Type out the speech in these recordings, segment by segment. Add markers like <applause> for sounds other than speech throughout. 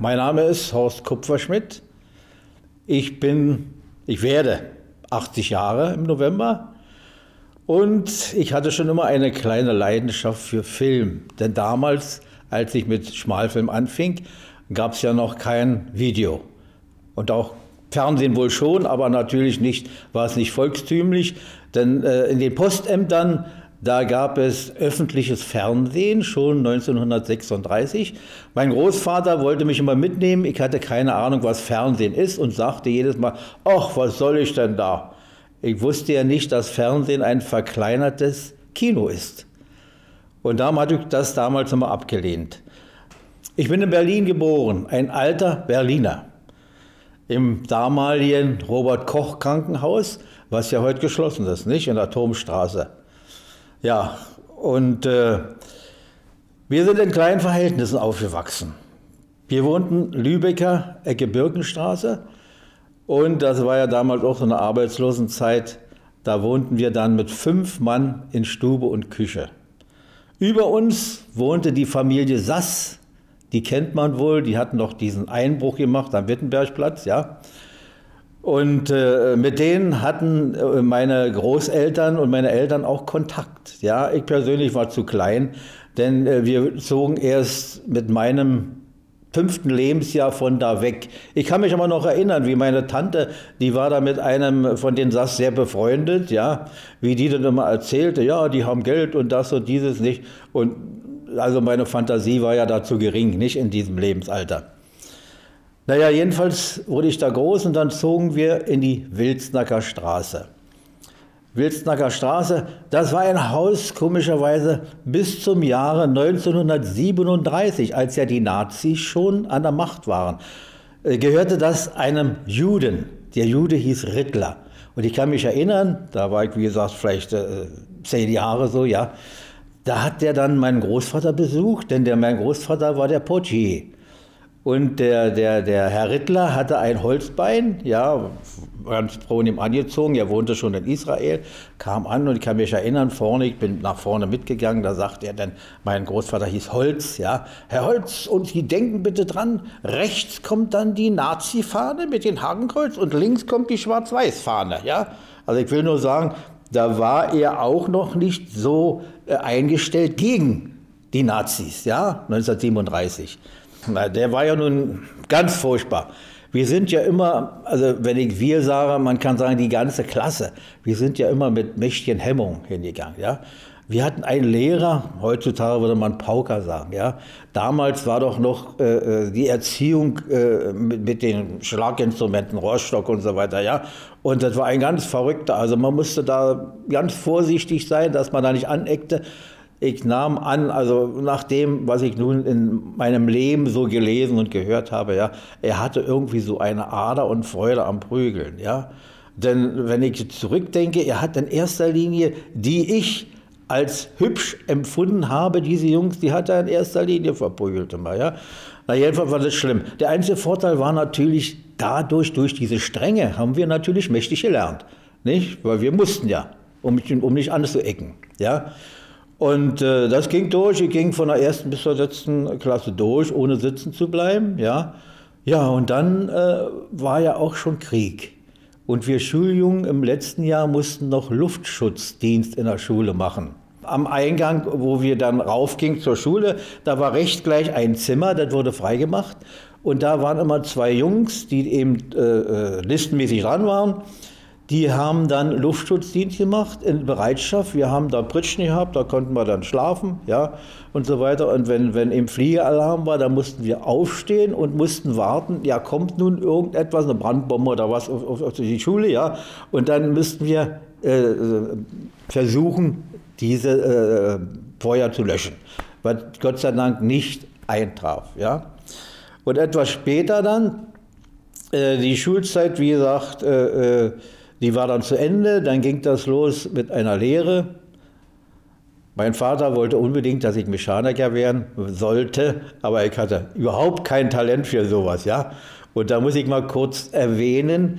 Mein Name ist Horst Kupferschmidt. Ich bin, ich werde 80 Jahre im November und ich hatte schon immer eine kleine Leidenschaft für Film. Denn damals, als ich mit Schmalfilm anfing, gab es ja noch kein Video. Und auch Fernsehen wohl schon, aber natürlich nicht, war es nicht volkstümlich. Denn äh, in den Postämtern da gab es öffentliches Fernsehen schon 1936. Mein Großvater wollte mich immer mitnehmen. Ich hatte keine Ahnung, was Fernsehen ist und sagte jedes Mal, ach, was soll ich denn da? Ich wusste ja nicht, dass Fernsehen ein verkleinertes Kino ist. Und darum hatte ich das damals immer abgelehnt. Ich bin in Berlin geboren, ein alter Berliner. Im damaligen Robert Koch Krankenhaus, was ja heute geschlossen ist, nicht? In der Turmstraße. Ja, und äh, wir sind in kleinen Verhältnissen aufgewachsen. Wir wohnten Lübecker, Ecke Birkenstraße. Und das war ja damals auch so eine Arbeitslosenzeit. Da wohnten wir dann mit fünf Mann in Stube und Küche. Über uns wohnte die Familie Sass. Die kennt man wohl. Die hatten doch diesen Einbruch gemacht am Wittenbergplatz, ja. Und äh, mit denen hatten äh, meine Großeltern und meine Eltern auch Kontakt. Ja, ich persönlich war zu klein, denn äh, wir zogen erst mit meinem fünften Lebensjahr von da weg. Ich kann mich aber noch erinnern, wie meine Tante, die war da mit einem von den Sass sehr befreundet, ja, wie die dann immer erzählte, ja, die haben Geld und das und dieses nicht. Und also meine Fantasie war ja dazu gering, nicht in diesem Lebensalter. Naja, jedenfalls wurde ich da groß und dann zogen wir in die Wilsnacker Straße. Wilsnacker Straße, das war ein Haus komischerweise bis zum Jahre 1937, als ja die Nazis schon an der Macht waren, äh, gehörte das einem Juden. Der Jude hieß Rittler. Und ich kann mich erinnern, da war ich, wie gesagt, vielleicht äh, zehn Jahre so, ja, da hat der dann meinen Großvater besucht, denn der, mein Großvater war der Portier. Und der, der, der Herr Rittler hatte ein Holzbein, ja, ganz pro ihm angezogen. Er wohnte schon in Israel, kam an und ich kann mich erinnern, vorne, ich bin nach vorne mitgegangen, da sagt er dann, mein Großvater hieß Holz, ja, Herr Holz, und Sie denken bitte dran, rechts kommt dann die Nazi-Fahne mit dem Hakenkreuz und links kommt die Schwarz-Weiß-Fahne, ja. Also ich will nur sagen, da war er auch noch nicht so äh, eingestellt gegen die Nazis, ja, 1937. Na, der war ja nun ganz furchtbar. Wir sind ja immer, also wenn ich wir sage, man kann sagen, die ganze Klasse, wir sind ja immer mit mächtigen Hemmungen hingegangen. Ja? Wir hatten einen Lehrer, heutzutage würde man Pauker sagen. Ja? Damals war doch noch äh, äh, die Erziehung äh, mit, mit, den Schlaginstrumenten, Rohrstock und so weiter. Ja? Und das war ein ganz verrückter. Also man musste da ganz vorsichtig sein, dass man da nicht aneckte ich nahm an, also nach dem, was ich nun in meinem Leben so gelesen und gehört habe, ja, er hatte irgendwie so eine Ader und Freude am Prügeln, ja. Denn wenn ich zurückdenke, er hat in erster Linie, die ich als hübsch empfunden habe, diese Jungs, die hat er in erster Linie verprügelt immer, ja. Na, jedenfalls war das schlimm. Der einzige Vorteil war natürlich, dadurch, durch diese Strenge, haben wir natürlich mächtig gelernt, nicht? Weil wir mussten ja, um, um nicht anzuecken, ja. Und äh, das ging durch. Ich ging von der ersten bis zur letzten Klasse durch, ohne sitzen zu bleiben. Ja, ja und dann äh, war ja auch schon Krieg. Und wir Schuljungen im letzten Jahr mussten noch Luftschutzdienst in der Schule machen. Am Eingang, wo wir dann raufgingen zur Schule, da war recht gleich ein Zimmer, das wurde freigemacht. Und da waren immer zwei Jungs, die eben äh, äh listenmäßig dran waren. Die haben dann Luftschutzdienst gemacht in Bereitschaft. Wir haben da Pritschen gehabt, da konnten wir dann schlafen, ja, und so weiter. Und wenn, wenn im Fliegealarm war, dann mussten wir aufstehen und mussten warten, ja, kommt nun irgendetwas, eine Brandbombe oder was auf, auf, auf die Schule, ja. Und dann müssten wir äh, versuchen, diese äh, Feuer zu löschen, was Gott sei Dank nicht eintraf, ja. Und etwas später dann, äh, die Schulzeit, wie gesagt, äh, äh die war dann zu Ende, dann ging das los mit einer Lehre. Mein Vater wollte unbedingt, dass ich Mechaniker werden sollte, aber ich hatte überhaupt kein Talent für sowas, ja. Und da muss ich mal kurz erwähnen,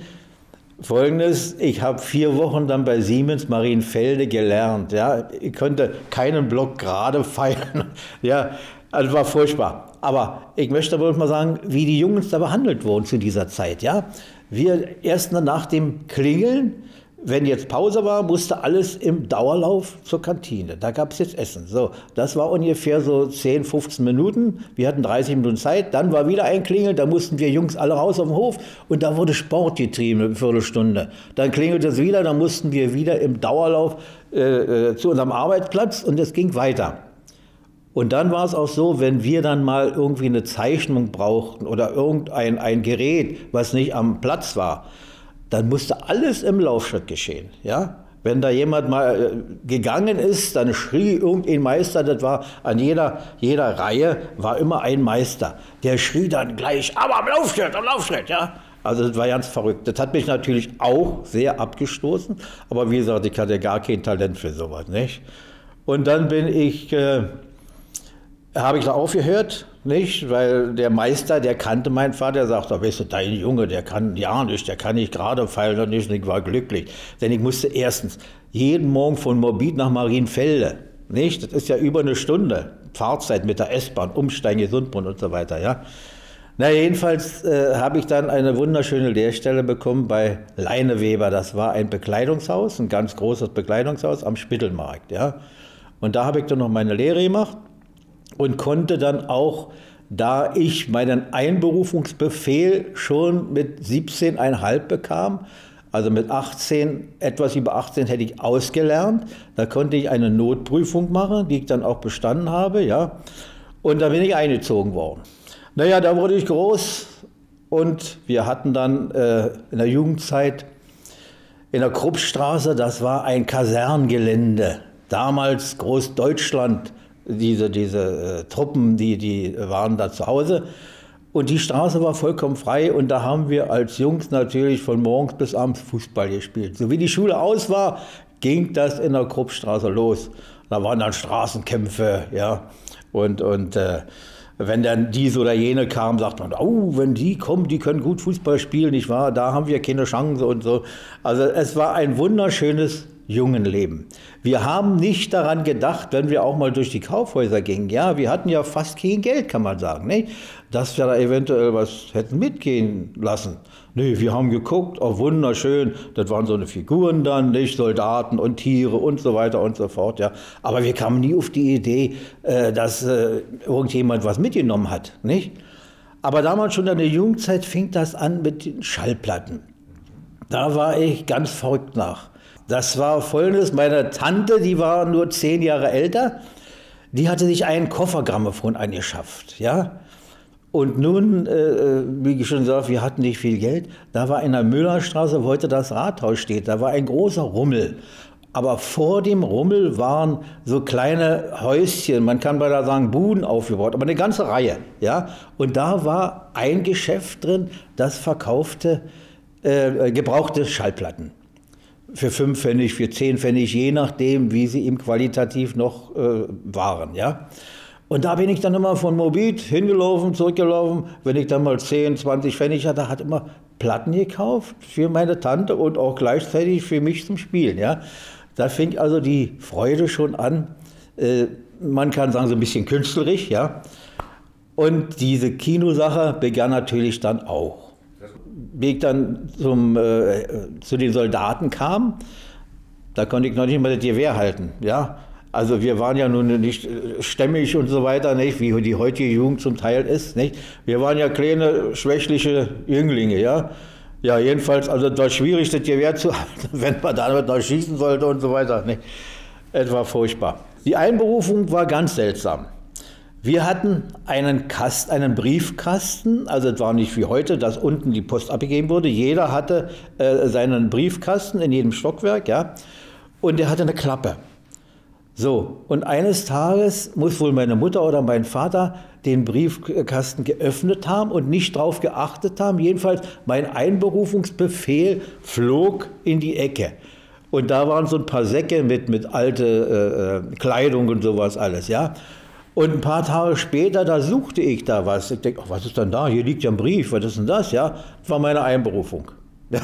Folgendes, ich habe vier Wochen dann bei Siemens Marienfelde gelernt. Ja. Ich konnte keinen Block gerade <laughs> feiern. Ja, also war furchtbar. aber ich möchte wohl mal sagen, wie die Jungs da behandelt wurden zu dieser Zeit. Ja? Wir erst nach dem Klingeln wenn jetzt Pause war, musste alles im Dauerlauf zur Kantine. Da gab es jetzt Essen. So, das war ungefähr so 10, 15 Minuten. Wir hatten 30 Minuten Zeit. Dann war wieder ein Klingel. Da mussten wir Jungs alle raus auf den Hof. Und da wurde Sport getrieben, eine Viertelstunde. Dann klingelte es wieder. Dann mussten wir wieder im Dauerlauf äh, äh, zu unserem Arbeitsplatz. Und es ging weiter. Und dann war es auch so, wenn wir dann mal irgendwie eine Zeichnung brauchten oder irgendein ein Gerät, was nicht am Platz war, dann musste alles im Laufschritt geschehen. Ja? Wenn da jemand mal äh, gegangen ist, dann schrie irgendein Meister, das war an jeder, jeder Reihe war immer ein Meister. Der schrie dann gleich, aber am Laufschritt, am Laufschritt, ja. Also das war ganz verrückt. Das hat mich natürlich auch sehr abgestoßen, aber wie gesagt, ich hatte gar kein Talent für sowas, nicht? Und dann bin ich, äh, habe ich da aufgehört, nicht? Weil der Meister, der kannte meinen Vater, der sagt, oh, weißt du, dein Junge, der kann ja nicht, der kann nicht gerade fallen und nicht. Und ich war glücklich. Denn ich musste erstens jeden Morgen von Morbid nach Marienfelde, nicht? Das ist ja über eine Stunde Fahrzeit mit der S-Bahn, Umsteigen, Gesundbrunn und so weiter, ja. Na, jedenfalls äh, habe ich dann eine wunderschöne Lehrstelle bekommen bei Leineweber. Das war ein Bekleidungshaus, ein ganz großes Bekleidungshaus am Spittelmarkt, ja. Und da habe ich dann noch meine Lehre gemacht und konnte dann auch, da ich meinen Einberufungsbefehl schon mit 17,5 bekam, also mit 18, etwas über 18 hätte ich ausgelernt. Da konnte ich eine Notprüfung machen, die ich dann auch bestanden habe, ja. Und da bin ich eingezogen worden. Naja, da wurde ich groß und wir hatten dann äh, in der Jugendzeit in der Kruppstraße, das war ein Kaserngelände. Damals Großdeutschland diese, diese äh, Truppen, die, die waren da zu Hause. Und die Straße war vollkommen frei und da haben wir als Jungs natürlich von morgens bis abends Fußball gespielt. So wie die Schule aus war, ging das in der Kruppstraße los. Da waren dann Straßenkämpfe, ja. Und, und äh, wenn dann dies oder jene kam, sagt man, oh, wenn die kommen, die können gut Fußball spielen, nicht wahr? Da haben wir keine Chance und so. Also es war ein wunderschönes jungen Leben. Wir haben nicht daran gedacht, wenn wir auch mal durch die Kaufhäuser gingen. Ja, wir hatten ja fast kein Geld, kann man sagen, nicht? dass wir da eventuell was hätten mitgehen lassen. Nee, wir haben geguckt, oh, wunderschön, das waren so eine Figuren dann, nicht? Soldaten und Tiere und so weiter und so fort, ja. Aber wir kamen nie auf die Idee, äh, dass äh, irgendjemand was mitgenommen hat, nicht? Aber damals schon in der Jugendzeit fing das an mit den Schallplatten. Da war ich ganz verrückt nach. Das war folgendes: Meine Tante, die war nur zehn Jahre älter, die hatte sich einen Koffergrammophon angeschafft, ja. Und nun, äh, äh wie ich schon gesagt, wir hatten nicht viel Geld. Da war in der Müllerstraße, wo heute das Rathaus steht, da war ein großer Rummel. Aber vor dem Rummel waren so kleine Häuschen, man kann bei da sagen Buden aufgebaut, aber eine ganze Reihe. Ja? Und da war ein Geschäft drin, das verkaufte äh, gebrauchte Schallplatten für fünf Pfennig, für zehn Pfennig, je nachdem, wie sie ihm qualitativ noch äh, waren. Ja? Und da bin ich dann immer von Mobit hingelaufen, zurückgelaufen. Wenn ich dann mal 10, 20 Pfennig hatte, hat immer Platten gekauft für meine Tante und auch gleichzeitig für mich zum Spielen. Ja? Da fing also die Freude schon an. Äh, man kann sagen, so ein bisschen künstlerisch. Ja? Und diese Kinosache begann natürlich dann auch ich dann zum, äh, zu den Soldaten kam, da konnte ich noch nicht mal das Gewehr halten. Ja? Also wir waren ja nun nicht stämmig und so weiter, nicht, wie die heutige Jugend zum Teil ist. Nicht? Wir waren ja kleine, schwächliche Jünglinge. Ja? Ja, jedenfalls, also es war schwierig, das Gewehr zu <laughs> halten, wenn man damit noch schießen sollte und so weiter. Nicht? Es war furchtbar. Die Einberufung war ganz seltsam. Wir hatten einen, Kast, einen Briefkasten, also es war nicht wie heute, dass unten die Post abgegeben wurde. Jeder hatte äh, seinen Briefkasten in jedem Stockwerk, ja, und der hatte eine Klappe. So, und eines Tages muss wohl meine Mutter oder mein Vater den Briefkasten geöffnet haben und nicht darauf geachtet haben. Jedenfalls, mein Einberufungsbefehl flog in die Ecke. Und da waren so ein paar Säcke mit, mit alte äh, äh Kleidung und sowas alles, ja. Und ein paar Tage später, da suchte ich da was. Ich denke, was ist denn da? Hier liegt ja ein Brief, was ist denn das? Ja, das war meine Einberufung. <laughs>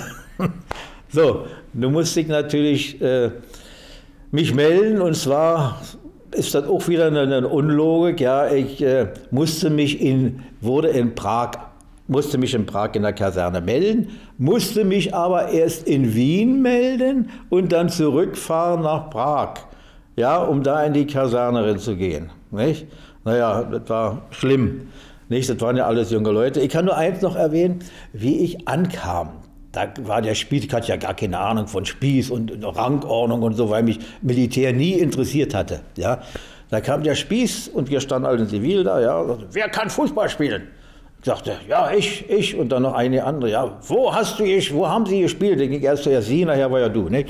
so, nun musste ich natürlich äh, mich melden und zwar ist das auch wieder eine, eine Unlogik. Ja, ich äh, musste mich in, wurde in Prag, musste mich in Prag in der Kaserne melden, musste mich aber erst in Wien melden und dann zurückfahren nach Prag, ja, um da in die Kaserne zu gehen. Nicht? Naja, das war schlimm. Nicht? Das waren ja alles junge Leute. Ich kann nur eins noch erwähnen, wie ich ankam da war der Spieß, ich hatte ja gar keine Ahnung von Spieß und Rangordnung und so, weil mich Militär nie interessiert hatte. Ja. Da kam der Spieß und wir standen alle in Zivil da, ja, wer kann Fußball spielen? Ich sagte, ja, ich, ich und dann noch eine andere, ja, wo hast du, wo haben sie gespielt? Ich ging erst zu Sie, nachher war ja du, ne?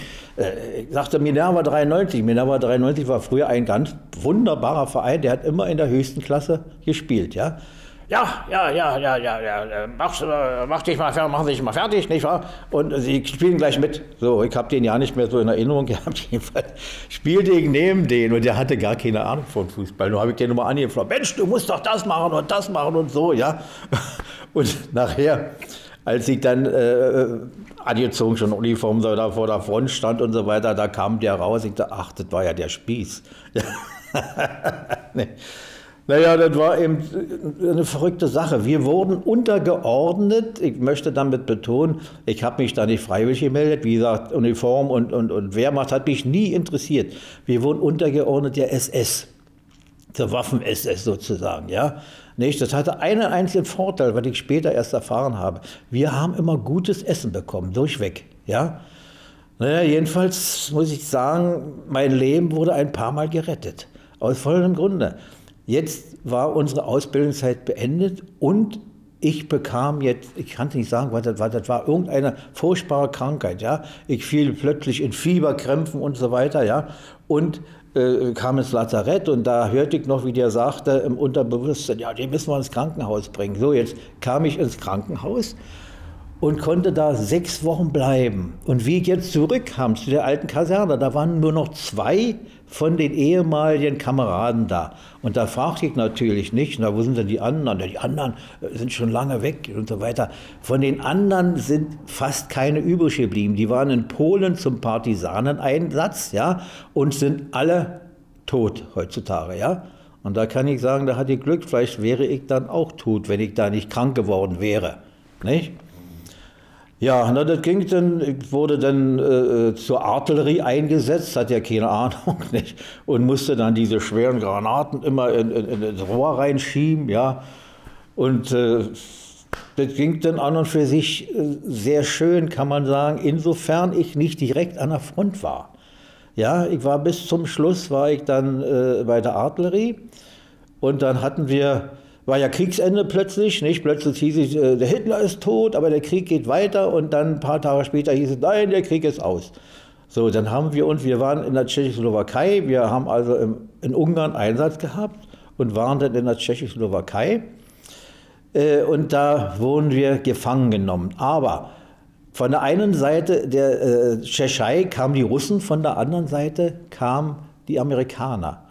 Ich sagte, Minerva 93, Minerva 93 war früher ein ganz wunderbarer Verein, der hat immer in der höchsten Klasse gespielt, ja. Ja, ja, ja, ja, ja, ja, mach, mach dich mal fertig, machen Sie sich mal fertig, nicht wahr? Und Sie spielen gleich mit. So, ich habe den ja nicht mehr so in Erinnerung <laughs> gehabt. Jedenfalls spielte ich neben den und der hatte gar keine Ahnung von Fußball. Nur habe ich den nochmal angeflogen. Mensch, du musst doch das machen und das machen und so, ja. <laughs> Und nachher, als ich dann äh, angezogen schon Uniform so da vor der Front stand und so weiter, da kam der raus. Ich dachte, ach, das war ja der Spieß. <laughs> nee. Naja, das war eben eine verrückte Sache. Wir wurden untergeordnet. Ich möchte damit betonen, ich habe mich da nicht freiwillig gemeldet. Wie gesagt, Uniform und, und, und Wehrmacht hat mich nie interessiert. Wir wurden untergeordnet der SS, der Waffen-SS sozusagen. Ja? Nicht? Das hatte einen einzigen Vorteil, was ich später erst erfahren habe. Wir haben immer gutes Essen bekommen, durchweg. Ja? Naja, jedenfalls muss ich sagen, mein Leben wurde ein paar Mal gerettet. Aus folgendem Grunde. Jetzt war unsere Ausbildungszeit beendet und ich bekam jetzt, ich kann nicht sagen, was das war, das war irgendeine furchtbare Krankheit, ja. Ich fiel plötzlich in Fieberkrämpfen und so weiter, ja. Und äh, kam ins Lazarett und da hörte ich noch, wie der sagte im Unterbewusstsein, ja, den müssen wir ins Krankenhaus bringen. So, jetzt kam ich ins Krankenhaus und konnte da sechs Wochen bleiben. Und wie ich jetzt zurückkam zu der alten Kaserne, da waren nur noch zwei von den ehemaligen Kameraden da. Und da fragte ich natürlich nicht, na, wo sind denn die anderen? Die anderen äh, sind schon lange weg und so weiter. Von den anderen sind fast keine übrig geblieben. Die waren in Polen zum Partisaneneinsatz, ja, und sind alle tot heutzutage, ja. Und da kann ich sagen, da hatte ich Glück, vielleicht wäre ich dann auch tot, wenn ich da nicht krank geworden wäre, nicht? Ja, na, das ging dann, wurde dann äh, zur Artillerie eingesetzt, hat ja keine Ahnung, <laughs> nicht? Und musste dann diese schweren Granaten immer in, in, in das Rohr reinschieben, ja. Und äh, das ging dann an und für sich äh, sehr schön, kann man sagen, insofern ich nicht direkt an der Front war. Ja, ich war bis zum Schluss, war ich dann äh, bei der Artillerie und dann hatten wir war ja Kriegsende plötzlich, nicht? Plötzlich hieß es, äh, der Hitler ist tot, aber der Krieg geht weiter und dann ein paar Tage später hieß es, nein, der Krieg ist aus. So, dann haben wir und wir waren in der Tschechoslowakei, wir haben also im, in Ungarn Einsatz gehabt und waren dann in der Tschechoslowakei äh, und da wurden wir gefangen genommen. Aber von der einen Seite der äh, Tschechei kamen die Russen, von der anderen Seite kamen die Amerikaner.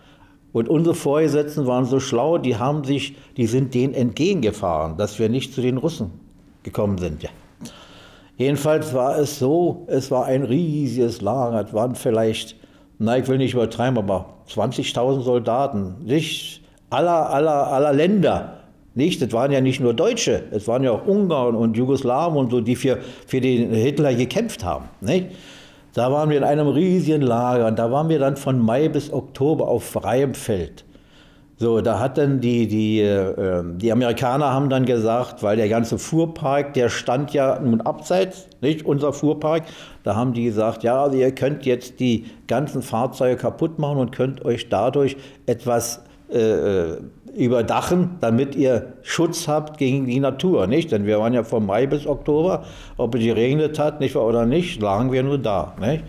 Und unsere Vorgesetzten waren so schlau, die haben sich, die sind denen entgegengefahren, dass wir nicht zu den Russen gekommen sind. Ja. Jedenfalls war es so, es war ein riesiges Lager, es waren vielleicht, na, ich will nicht übertreiben, aber 20.000 Soldaten, nicht aller, aller, aller Länder. Nicht, es waren ja nicht nur Deutsche, es waren ja auch Ungarn und Jugoslawen und so, die für, für den Hitler gekämpft haben. Nicht? Da waren wir in einem riesigen Lager und da waren wir dann von Mai bis Oktober auf freiem Feld. So, da hat dann die, die, äh, die Amerikaner haben dann gesagt, weil der ganze Fuhrpark, der stand ja nun abseits, nicht unser Fuhrpark, da haben die gesagt, ja, also ihr könnt jetzt die ganzen Fahrzeuge kaputt machen und könnt euch dadurch etwas äh, äh überdachen, damit ihr Schutz habt gegen die Natur, nicht? Denn wir waren ja von Mai bis Oktober, ob es geregnet hat, nicht oder nicht, lagen wir nur da, nicht?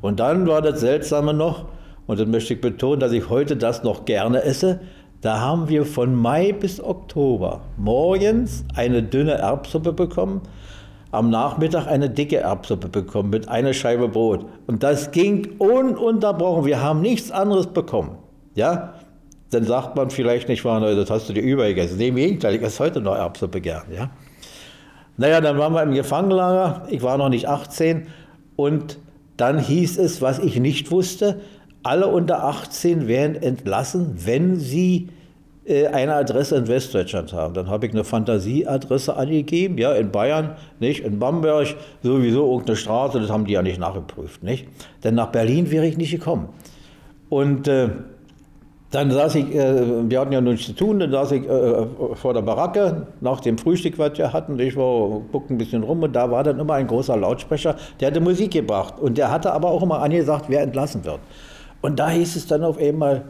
Und dann war das Seltsame noch, und das möchte ich betonen, dass ich heute das noch gerne esse, da haben wir von Mai bis Oktober morgens eine dünne Erbsuppe bekommen, am Nachmittag eine dicke Erbsuppe bekommen mit einer Scheibe Brot. Und das ging ununterbrochen. Wir haben nichts anderes bekommen. Ja, dann sagt man vielleicht nicht, das hast du dir übergegessen. Nee, im Gegenteil, ich esse heute noch Erbsuppe gern. Ja? Naja, dann waren wir im Gefangenlager, ich war noch nicht 18 und dann hieß es, was ich nicht wusste, alle unter 18 werden entlassen, wenn sie äh, eine Adresse in Westdeutschland haben. Dann habe ich eine Fantasieadresse angegeben, ja, in Bayern, nicht, in Bamberg, sowieso irgendeine Straße, das haben die ja nicht nachgeprüft, nicht? Denn nach Berlin wäre ich nicht gekommen. Und äh, dann saß ich, äh, wir hatten ja nichts zu tun, dann saß ich äh, vor der Baracke nach dem Frühstück, was wir hatten. Ich war, guckte ein bisschen rum und da war dann immer ein großer Lautsprecher, der hatte Musik gebracht. Und der hatte aber auch immer angesagt, wer entlassen wird. Und da hieß es dann auf einmal,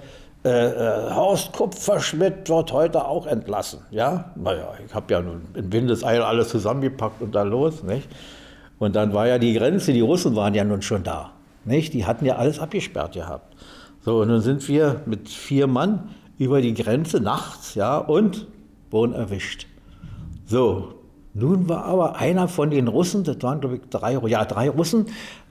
äh, äh, Horst Kupferschmidt wird heute auch entlassen. Ja, naja, ich habe ja nun in Windeseil alles zusammengepackt und dann los, nicht? Und dann war ja die Grenze, die Russen waren ja nun schon da, nicht? Die hatten ja alles abgesperrt gehabt. So, und dann sind wir mit vier Mann über die Grenze nachts, ja, und wurden erwischt. So, nun war aber einer von den Russen, das waren glaube ich drei, ja, drei Russen,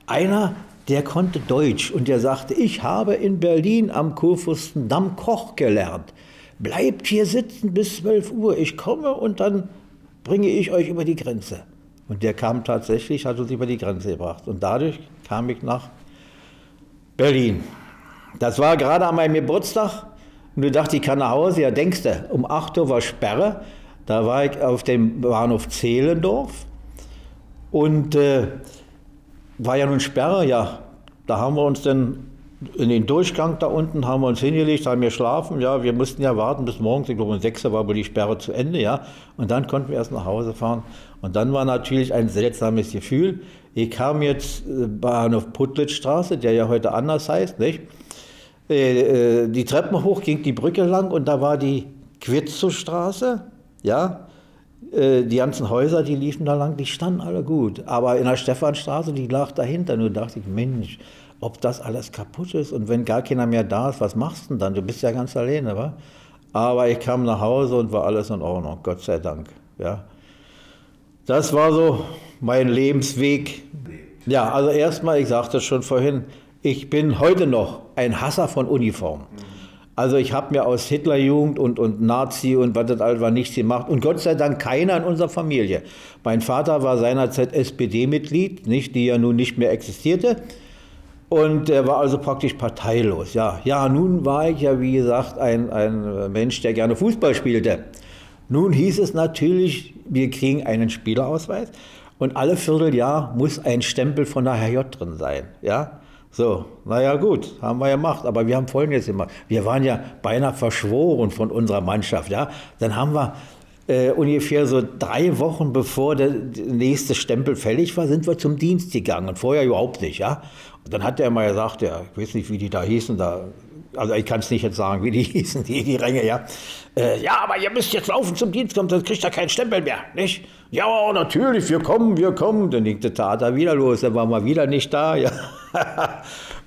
einer der konnte Deutsch und der sagte, ich habe in Berlin am Kurfürstendamm Koch gelernt. Bleibt hier sitzen bis 12 Uhr, ich komme und dann bringe ich euch über die Grenze. Und der kam tatsächlich, hat uns über die Grenze gebracht. Und dadurch kam ich nach Berlin. Das war gerade an meinem Geburtstag. Und du dachte, ich kann nach Hause. Ja, denkst du, um 8 Uhr war Sperre. Da war ich auf dem Bahnhof Zehlendorf. Und äh, war ja nun Sperre, ja. Da haben wir uns dann in den Durchgang da unten haben wir uns hingelegt, haben geschlafen, ja, wir mussten ja warten bis morgens, ich glaube um 6 Uhr war wohl die Sperre zu Ende, ja, und dann konnten wir erst nach Hause fahren. Und dann war natürlich ein seltsames Gefühl. Ich kam jetzt äh, Bahnhof Putlitzstraße, der ja heute anders heißt, nicht? Äh, äh, die Treppen hoch ging die Brücke lang und da war die Quitzowstraße, ja, äh, die ganzen Häuser, die liefen da lang, die standen alle gut. Aber in der Stephanstraße, die lag dahinter. Nur dachte ich, Mensch, ob das alles kaputt ist und wenn gar keiner mehr da ist, was machst du denn dann? Du bist ja ganz alleine, wa? Aber ich kam nach Hause und war alles in Ordnung, Gott sei Dank. Ja. Das war so mein Lebensweg. Ja, also erstmal, ich sagte es schon vorhin, ich bin heute noch ein Hasser von Uniformen. Also ich habe mir aus Hitlerjugend und, und Nazi und was das alles war nichts gemacht. Und Gott sei Dank keiner in unserer Familie. Mein Vater war seinerzeit SPD-Mitglied, nicht, die ja nun nicht mehr existierte. Und er war also praktisch parteilos. Ja, ja, nun war ich ja, wie gesagt, ein, ein Mensch, der gerne Fußball spielte. Nun hieß es natürlich, wir kriegen einen Spielerausweis und alle Vierteljahr muss ein Stempel von der HJ drin sein. Ja? So, naja gut, haben wir gemacht. Aber wir haben Folgendes gemacht. Wir waren ja beinahe verschworen von unserer Mannschaft. Ja? Dann haben wir äh, ungefähr so drei Wochen bevor der nächste Stempel fällig war, sind wir zum Dienst gegangen. Vorher überhaupt nicht. Ja? Und dann hat er mal gesagt, ja, ich weiß nicht, wie die da hießen, da also ich kann es nicht jetzt sagen, wie die <laughs> hießen, die, die Ränge, ja. Äh, ja, aber ihr müsst jetzt laufen zum Dienst kommen, sonst kriegt ihr keinen Stempel mehr, nicht? Ja, natürlich, wir kommen, wir kommen. Dann ging der Tater wieder los, dann waren wir wieder nicht da, ja.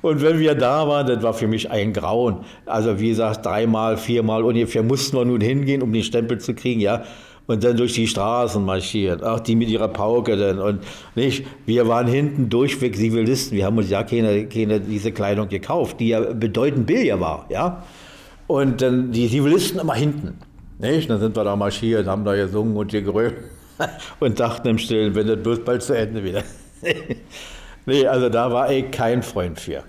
Und wenn wir da waren, das war für mich ein Grauen. Also wie gesagt, dreimal, viermal ungefähr mussten wir nun hingehen, um den Stempel zu kriegen, ja und dann durch die Straßen marschiert. Ach, die mit ihrer Pauke dann. Und nicht, wir waren hinten durchweg Zivilisten. Wir haben uns ja keine, keine diese Kleidung gekauft, die ja bedeutend billiger war. Ja? Und dann die Zivilisten immer hinten. Nicht? Dann sind wir da marschiert, haben da gesungen und gegrölt <laughs> und dachten im Stillen, wenn das bloß bald zu Ende wieder. <laughs> nee, also da war ich kein Freund für.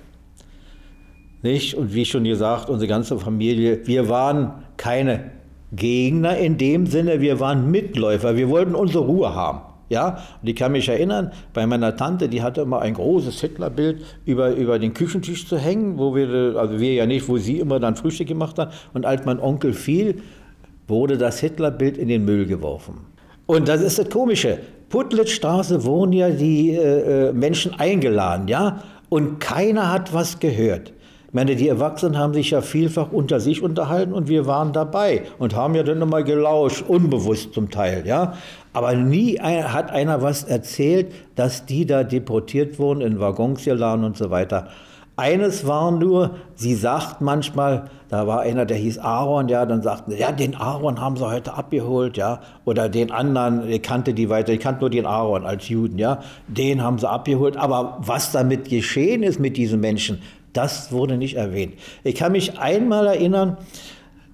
Nicht? Und wie schon gesagt, unsere ganze Familie, wir waren keine Gegner in dem Sinne, wir waren Mitläufer, wir wollten unsere Ruhe haben. Ja, und ich kann mich erinnern, bei meiner Tante, die hatte immer ein großes Hitlerbild über, über den Küchentisch zu hängen, wo wir, also wir ja nicht, wo sie immer dann Frühstück gemacht hat. Und als mein Onkel fiel, wurde das Hitlerbild in den Müll geworfen. Und das ist das Komische. Putlitzstraße wurden ja die äh, äh Menschen eingeladen, ja, und keiner hat was gehört. Ich meine, die Erwachsenen haben sich ja vielfach unter sich unterhalten und wir waren dabei und haben ja dann nochmal gelauscht, unbewusst zum Teil, ja. Aber nie hat einer was erzählt, dass die da deportiert wurden, in Waggons geladen und so weiter. Eines war nur, sie sagt manchmal, da war einer, der hieß Aaron, ja, dann sagten sie, ja, den Aaron haben sie heute abgeholt, ja, oder den anderen, ich kannte die weiter, ich kannte nur den Aaron als Juden, ja, den haben sie abgeholt. Aber was damit geschehen ist mit diesen Menschen, das wurde nicht erwähnt. Ich kann mich einmal erinnern,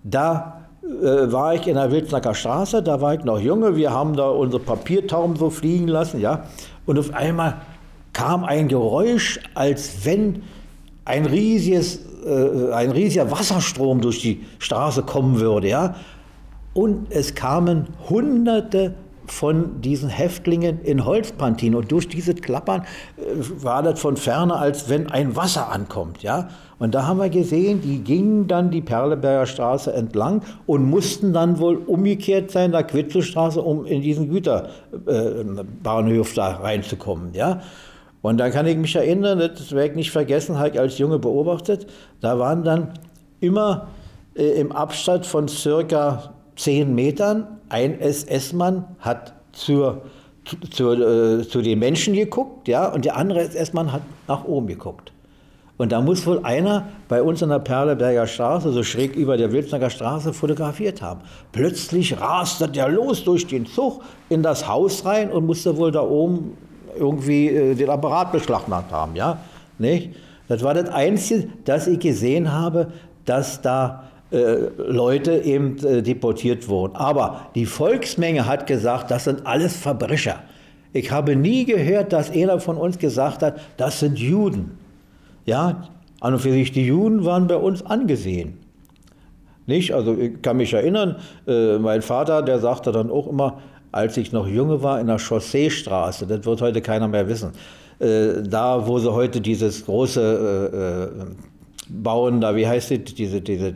da äh, war ich in der Wilsnacker Straße, da war ich noch junge, wir haben da unsere Papiertauben so fliegen lassen, ja, und auf einmal kam ein Geräusch, als wenn ein, riesiges, äh, ein riesiger Wasserstrom durch die Straße kommen würde. Ja? Und es kamen hunderte von diesen Häftlingen in Holzpantinen. Und durch diese Klappern äh, war das von ferne, als wenn ein Wasser ankommt. Ja? Und da haben wir gesehen, die gingen dann die Perleberger Straße entlang und mussten dann wohl umgekehrt sein, der Quitzelstraße, um in diesen Güterbahnhof äh, da reinzukommen. Ja? Und da kann ich mich erinnern, das werde ich nicht vergessen, habe ich als Junge beobachtet, da waren dann immer äh, im Abstand von circa zehn Metern ein SS-Mann hat zur, zur, äh, zu den Menschen geguckt, ja, und der andere SS-Mann hat nach oben geguckt. Und da muss wohl einer bei uns in der Perleberger Straße, so schräg über der Wilsnacker Straße, fotografiert haben. Plötzlich raste der los durch den Zug in das Haus rein und musste wohl da oben irgendwie äh, den Apparat beschlagnahmt haben, ja, nicht? Das war das Einzige, dass ich gesehen habe, dass da äh, Leute eben äh, deportiert wurden. Aber die Volksmenge hat gesagt, das sind alles Verbrecher. Ich habe nie gehört, dass einer von uns gesagt hat, das sind Juden. Ja, an und für sich, die Juden waren bei uns angesehen. Nicht? Also ich kann mich erinnern, äh, mein Vater, der sagte dann auch immer, als ich noch junge war, in der Chausseestraße, das wird heute keiner mehr wissen, äh, da wo sie heute dieses große äh, äh bauen, da, wie heißt es, diese, diese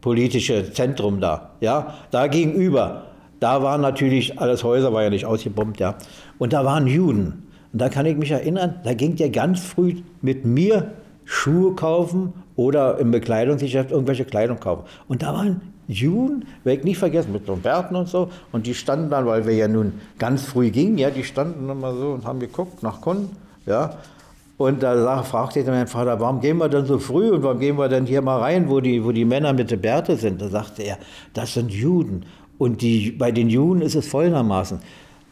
politische Zentrum da. Ja, da gegenüber, da waren natürlich, alles Häuser war ja nicht ausgebombt, ja. Und da waren Juden. Und da kann ich mich erinnern, da ging der ganz früh mit mir Schuhe kaufen oder im Bekleidungsgeschäft irgendwelche Kleidung kaufen. Und da waren Juden, werde ich nicht vergessen, mit so Bärten und so. Und die standen dann, weil wir ja nun ganz früh gingen, ja, die standen dann mal so und haben geguckt nach Kunden, ja. Und da fragte ich mein Vater, warum gehen wir denn so früh und warum gehen wir denn hier mal rein, wo die, wo die Männer mit der Bärte sind? Da sagte er, das sind Juden. Und die, bei den Juden ist es folgendermaßen.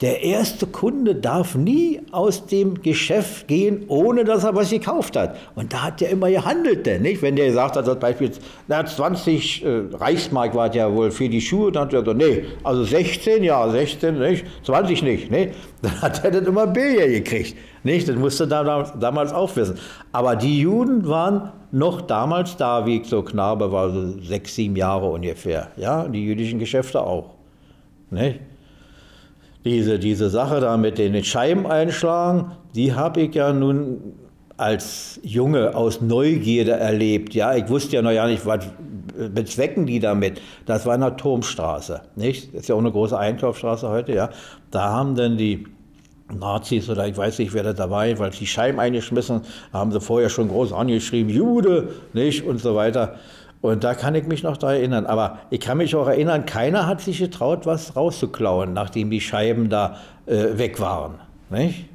Der erste Kunde darf nie aus dem Geschäft gehen, ohne dass er was gekauft hat. Und da hat er immer gehandelt, denn, nicht? Wenn der gesagt hat, beispielsweise, na, 20 äh, Reichsmark war ja wohl für die Schuhe, dann hat er gesagt, nee, also 16, ja, 16, nicht? 20 nicht, ne? <laughs> Dann hat er dann immer Billiger gekriegt, nicht? Das musste er damals auch wissen. Aber die Juden waren noch damals da, wie ich so Knabe war, so sechs, sieben Jahre ungefähr, ja? Die jüdischen Geschäfte auch, nicht? Diese, diese Sache da mit den Scheiben einschlagen, die habe ich ja nun als Junge aus Neugierde erlebt. Ja, ich wusste ja noch ja nicht, was bezwecken die damit. Das war in der Turmstraße, nicht? Das ist ja auch eine große Einkaufsstraße heute, ja. Da haben dann die Nazis oder ich weiß nicht, wer da dabei, weil die Scheiben eingeschmissen, haben sie vorher schon groß angeschrieben, Jude, nicht? Und so weiter. Und da kann ich mich noch daran erinnern. Aber ich kann mich auch erinnern, keiner hat sich getraut, was rauszuklauen, nachdem die Scheiben da äh, weg waren. Nicht?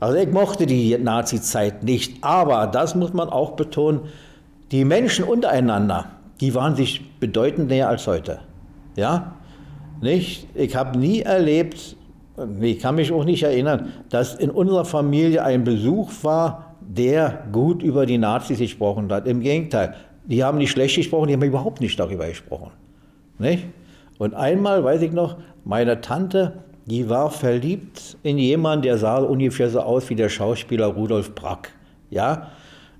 Also ich mochte die Nazi-Zeit nicht. Aber, das muss man auch betonen, die Menschen untereinander, die waren sich bedeutend näher als heute. Ja? Nicht? Ich habe nie erlebt, ich kann mich auch nicht erinnern, dass in unserer Familie ein Besuch war, der gut über die Nazis gesprochen hat. Im Gegenteil, die haben nicht schlecht gesprochen, die haben überhaupt nicht darüber gesprochen. Nicht? Und einmal, weiß ich noch, meine Tante, die war verliebt in jemanden, der sah ungefähr so aus wie der Schauspieler Rudolf Brack. Ja?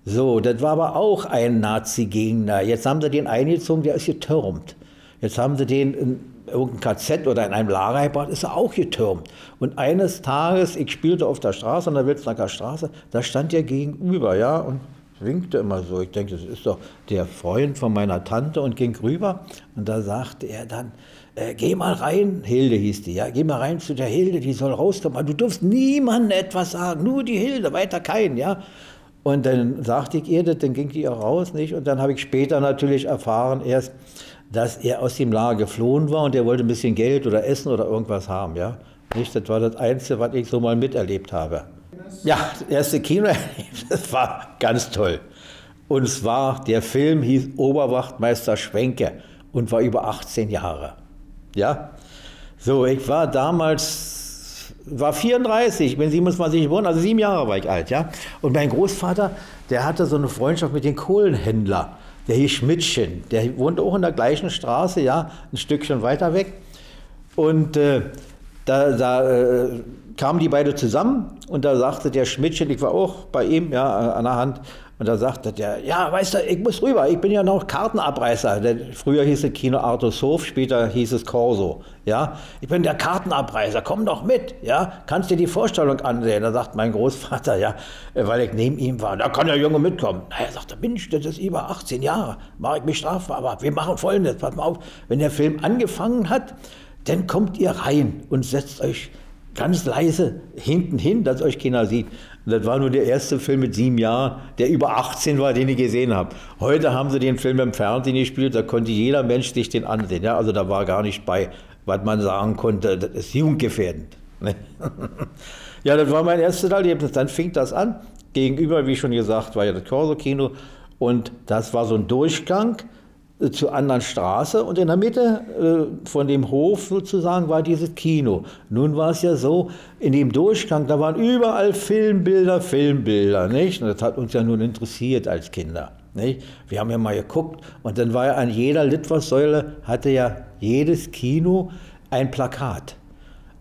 So, das war aber auch ein Nazi-Gegner. Jetzt haben sie den eingezogen, der ist getürmt. Jetzt haben sie den in irgendein KZ oder in einem Lager gebracht, ist er auch getürmt. Und eines Tages, ich spielte auf der Straße, an der Wilsnacker Straße, da stand er gegenüber, ja, und winkte immer so. Ich denke, das ist doch der Freund von meiner Tante und ging rüber. Und da sagte er dann, äh, geh mal rein, Hilde hieß die, ja, geh mal rein zu der Hilde, die soll rauskommen. Du darfst niemandem etwas sagen, nur die Hilde, weiter keinen, ja. Und dann sagte ich ihr das, dann ging die auch raus, nicht? Und dann habe ich später natürlich erfahren erst, dass er aus dem Lager geflohen war und er wollte ein bisschen Geld oder Essen oder irgendwas haben, ja. Nicht? Das war das Einzige, was ich so mal miterlebt habe. Ja, das erste Kino, <laughs> das war ganz toll. Und zwar, der Film hieß Oberwachtmeister Schwenke und war über 18 Jahre. Ja, so, ich war damals, war 34, ich bin 27 geboren, also sieben Jahre war ich alt, ja. Und mein Großvater, der hatte so eine Freundschaft mit dem Kohlenhändler, der hieß Schmidtchen, der wohnt auch in der gleichen Straße, ja, ein Stückchen weiter weg. Und äh, da, da äh, kamen die beide zusammen und da sagte der Schmidtchen, ich war auch bei ihm, ja, an der Hand, und da sagte der, ja, weißt du, ich muss rüber, ich bin ja noch Kartenabreißer. Denn früher hieß es Kino Arthurs Hof, später hieß es Corso. Ja, ich bin der Kartenabreißer, komm doch mit, ja, kannst dir die Vorstellung ansehen. Da sagt mein Großvater, ja, weil ich neben ihm war, da kann der Junge mitkommen. Na, er sagte, Mensch, das ist über 18 Jahre, mache ich mich strafbar, aber wir machen folgendes, pass mal auf, wenn der Film angefangen hat, dann kommt ihr rein und setzt euch ganz leise hinten hin, dass euch keiner sieht. Und das war nur der erste Film mit sieben Jahren, der über 18 war, den ich gesehen habe. Heute haben sie den Film im Fernsehen gespielt, da konnte jeder Mensch sich den ansehen. Ja, also da war gar nicht bei, was man sagen konnte, das ist jugendgefährdend. Ne? <laughs> ja, das war mein erstes Erlebnis. Dann fing das an. Gegenüber, wie schon gesagt, war ja das Corso-Kino. Und das war so ein Durchgang zur anderen Straße und in der Mitte äh, von dem Hof sozusagen war dieses Kino. Nun war es ja so, in dem Durchgang, da waren überall Filmbilder, Filmbilder, nicht? Und das hat uns ja nun interessiert als Kinder. Nicht? Wir haben ja mal geguckt und dann war ja an jeder Litfaßsäule hatte ja jedes Kino ein Plakat.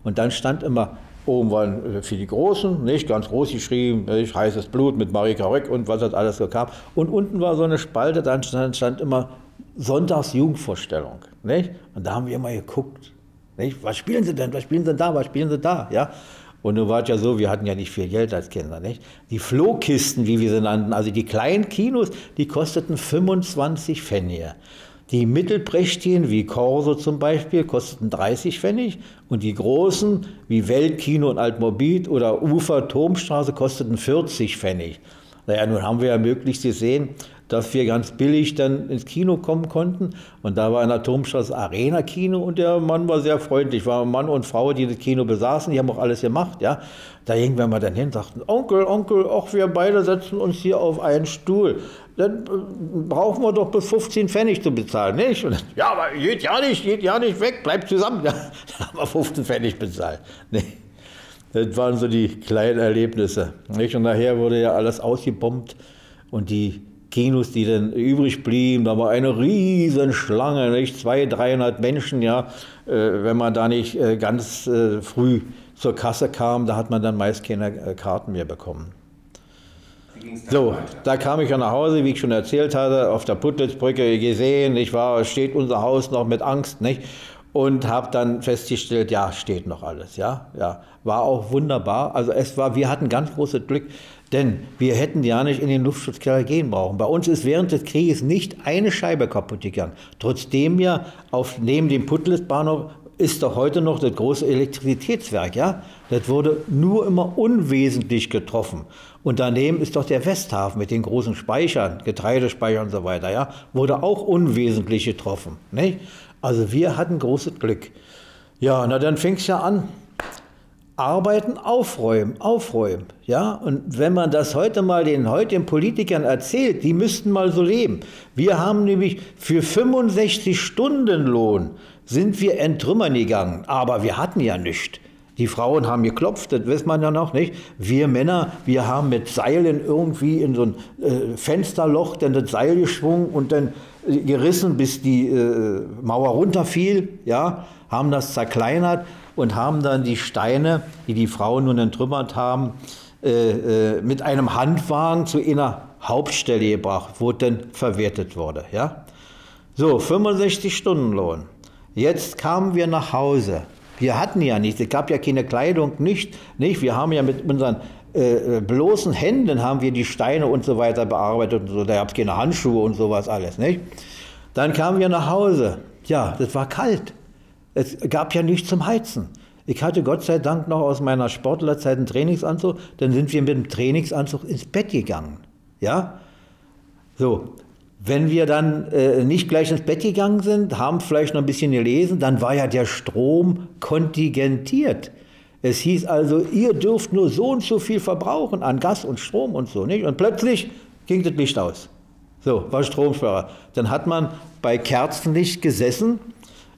Und dann stand immer, oben waren äh, für die Großen, nicht ganz groß geschrieben, nicht? heißes Blut mit Marika Röck und was das alles so gab. Und unten war so eine Spalte, dann stand, stand immer Sonntagsjugendvorstellung. Nicht? Und da haben wir mal geguckt. Nicht? Was spielen sie denn? Was spielen sie da? Was spielen sie da? Ja? Und nun war es ja so, wir hatten ja nicht viel Geld als Kinder. Nicht? Die Flohkisten, wie wir sie nannten, also die kleinen Kinos, die kosteten 25 Pfennige. Die mittelprächtigen, wie Corso zum Beispiel, kosteten 30 Pfennig und die großen, wie Weltkino und Altmorbid oder Ufer, Turmstraße, kosteten 40 Pfennig. Naja, nun haben wir ja möglichst gesehen, dass wir ganz billig dann ins Kino kommen konnten. Und da war ein Atomstraße Arena Kino und der Mann war sehr freundlich. War Mann und Frau, die das Kino besaßen, die haben auch alles gemacht. Ja. Da gingen wir mal dann hin und sagten, Onkel, Onkel, auch wir beide setzen uns hier auf einen Stuhl. Dann äh, brauchen wir doch bis 15 Pfennig zu bezahlen, nicht? Dann, ja, aber geht ja nicht, geht ja nicht weg, bleibt zusammen. Ja, <laughs> da haben wir 15 Pfennig bezahlt. Nee. Das waren so die kleinen Erlebnisse. Nicht? Und nachher wurde ja alles ausgebombt und die Kinos, die dann übrig blieben, da war eine riesen Schlange, nicht? 200, 300 Menschen, ja. Äh, wenn man da nicht äh, ganz äh, früh zur Kasse kam, da hat man dann meist keine Karten mehr bekommen. So, da kam ich ja nach Hause, wie ich schon erzählt hatte, auf der Putlitzbrücke gesehen, ich war, steht unser Haus noch mit Angst, nicht? Und habe dann festgestellt, ja, steht noch alles, ja, ja, war auch wunderbar. Also es war, wir hatten ganz großes Glück. Denn wir hätten ja nicht in den Luftschutzkeller gehen brauchen. Bei uns ist während des Krieges nicht eine Scheibe kaputt gegangen. Trotzdem ja auf, neben dem Putlitz-Bahnhof ist doch heute noch das große Elektrizitätswerk, ja? Das wurde nur immer unwesentlich getroffen. Und daneben ist doch der Westhafen mit den großen Speichern, Getreidespeichern und so weiter, ja? Wurde auch unwesentlich getroffen, nicht? Also wir hatten großes Glück. Ja, na dann fing es ja an. Arbeiten, aufräumen, aufräumen. Ja? Und wenn man das heute mal den heutigen Politikern erzählt, die müssten mal so leben. Wir haben nämlich für 65 Stunden Lohn sind wir entrümmern gegangen, aber wir hatten ja nichts. Die Frauen haben geklopft, das weiß man ja noch nicht. Wir Männer, wir haben mit Seilen irgendwie in so ein äh, Fensterloch dann das Seil geschwungen und dann gerissen, bis die äh, Mauer runterfiel, ja, haben das zerkleinert und haben dann die Steine, die die Frauen nun entrümmert haben, äh, äh, mit einem Handwagen zu einer Hauptstelle gebracht, wo dann verwertet wurde. Ja? So, 65 Stunden Lohn. Jetzt kamen wir nach Hause. Wir hatten ja nichts, es gab ja keine Kleidung, nicht, nicht. Wir haben ja mit unseren äh, bloßen Händen haben wir die Steine und so weiter bearbeitet und so. Da gab es keine Handschuhe und sowas alles, nicht? Dann kamen wir nach Hause. Ja, das war kalt. Es gab ja nichts zum Heizen. Ich hatte Gott sei Dank noch aus meiner Sportlerzeit einen Trainingsanzug. Dann sind wir mit dem Trainingsanzug ins Bett gegangen. Ja? So. Wenn wir dann äh, nicht gleich ins Bett gegangen sind, haben vielleicht noch ein bisschen gelesen, dann war ja der Strom kontingentiert. Es hieß also, ihr dürft nur so und so viel verbrauchen an Gas und Strom und so. Nicht? Und plötzlich ging das Licht aus. So, war Stromsparer. Dann hat man bei Kerzenlicht gesessen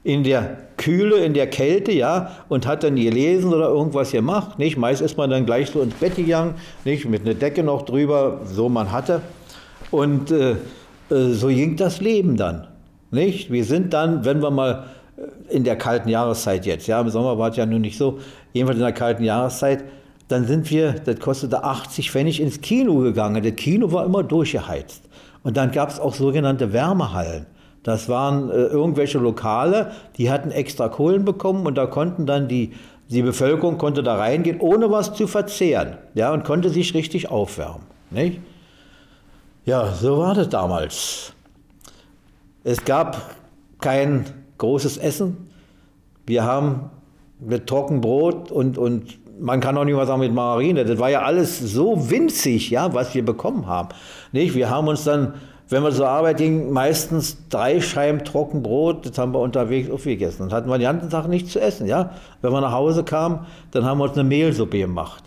in der Kühle, in der Kälte, ja, und hat dann gelesen oder irgendwas gemacht, nicht? Meist ist man dann gleich so ins Bett gegangen, nicht? Mit einer Decke noch drüber, so man hatte. Und äh, äh, so ging das Leben dann, nicht? Wir sind dann, wenn wir mal in der kalten Jahreszeit jetzt. Ja, im Sommer war es ja nun nicht so. Jedenfalls in der kalten Jahreszeit. Dann sind wir, das kostete 80 Pfennig, ins Kino gegangen. Das Kino war immer durchgeheizt. Und dann gab es auch sogenannte Wärmehallen. Das waren äh, irgendwelche Lokale, die hatten extra Kohlen bekommen und da konnten dann die, die Bevölkerung konnte da reingehen, ohne was zu verzehren. Ja, und konnte sich richtig aufwärmen. Nicht? Ja, so war das damals. Es gab kein großes Essen. Wir haben mit Trockenbrot und, und man kann auch nicht mal sagen mit Margarine. Das war ja alles so winzig, ja, was wir bekommen haben. Nicht? Wir haben uns dann, wenn wir zur Arbeit gingen, meistens drei Scheiben Trockenbrot, das haben wir unterwegs aufgegessen. Dann hatten wir die ganzen Tag nichts zu essen. Ja? Wenn wir nach Hause kamen, dann haben wir uns eine Mehlsuppe gemacht.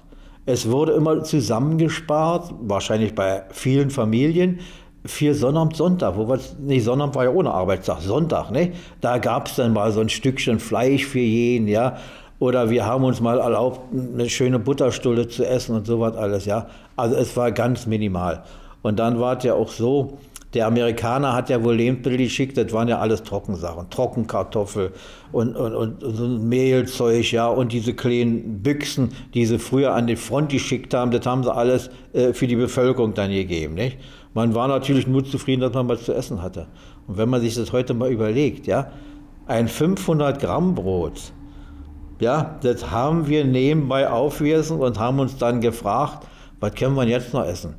Es wurde immer zusammengespart, wahrscheinlich bei vielen Familien, für Sonnabend, Sonntag, wo wir, nee, Sonnabend war ja ohne Arbeitstag, Sonntag, ne? Da gab es dann mal so ein Stückchen Fleisch für jeden, ja. Oder wir haben uns mal erlaubt, eine schöne Butterstulle zu essen und sowas alles, ja. Also es war ganz minimal. Und dann war es ja auch so, der Amerikaner hat ja wohl Lebensmittel geschickt, das waren ja alles Trockensachen. Trockenkartoffel und, und, und, und so Mehlzeug, ja, und diese kleinen Büchsen, die sie früher an die Front geschickt haben, das haben sie alles äh, für die Bevölkerung dann gegeben, nicht? Man war natürlich nur zufrieden, dass man was zu essen hatte. Und wenn man sich das heute mal überlegt, ja, ein 500 Gramm Brot, ja, das haben wir nebenbei aufgegessen und haben uns dann gefragt, was können wir jetzt noch essen?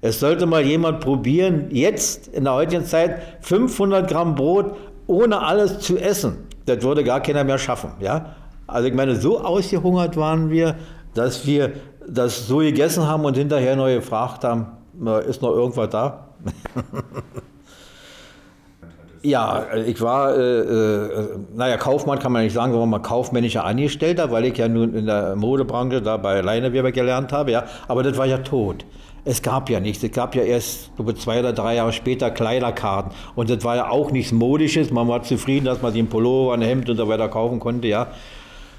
Es sollte mal jemand probieren, jetzt in der heutigen Zeit 500 Gramm Brot ohne alles zu essen. Das würde gar keiner mehr schaffen. Ja? Also ich meine, so ausgehungert waren wir, dass wir das so gegessen haben und hinterher neu gefragt haben, ist noch irgendwas da? Ja, ich war, äh, äh, naja, Kaufmann kann man nicht sagen, sondern mal kaufmännischer Angestellter, weil ich ja nun in der Modebranche da bei Leineweber gelernt habe, ja. Aber das war ja tot. Es gab ja nichts. Es gab ja erst glaube, zwei oder drei Jahre später Kleiderkarten. Und das war ja auch nichts Modisches. Man war zufrieden, dass man sich ein Pullover, ein Hemd und so weiter kaufen konnte, ja.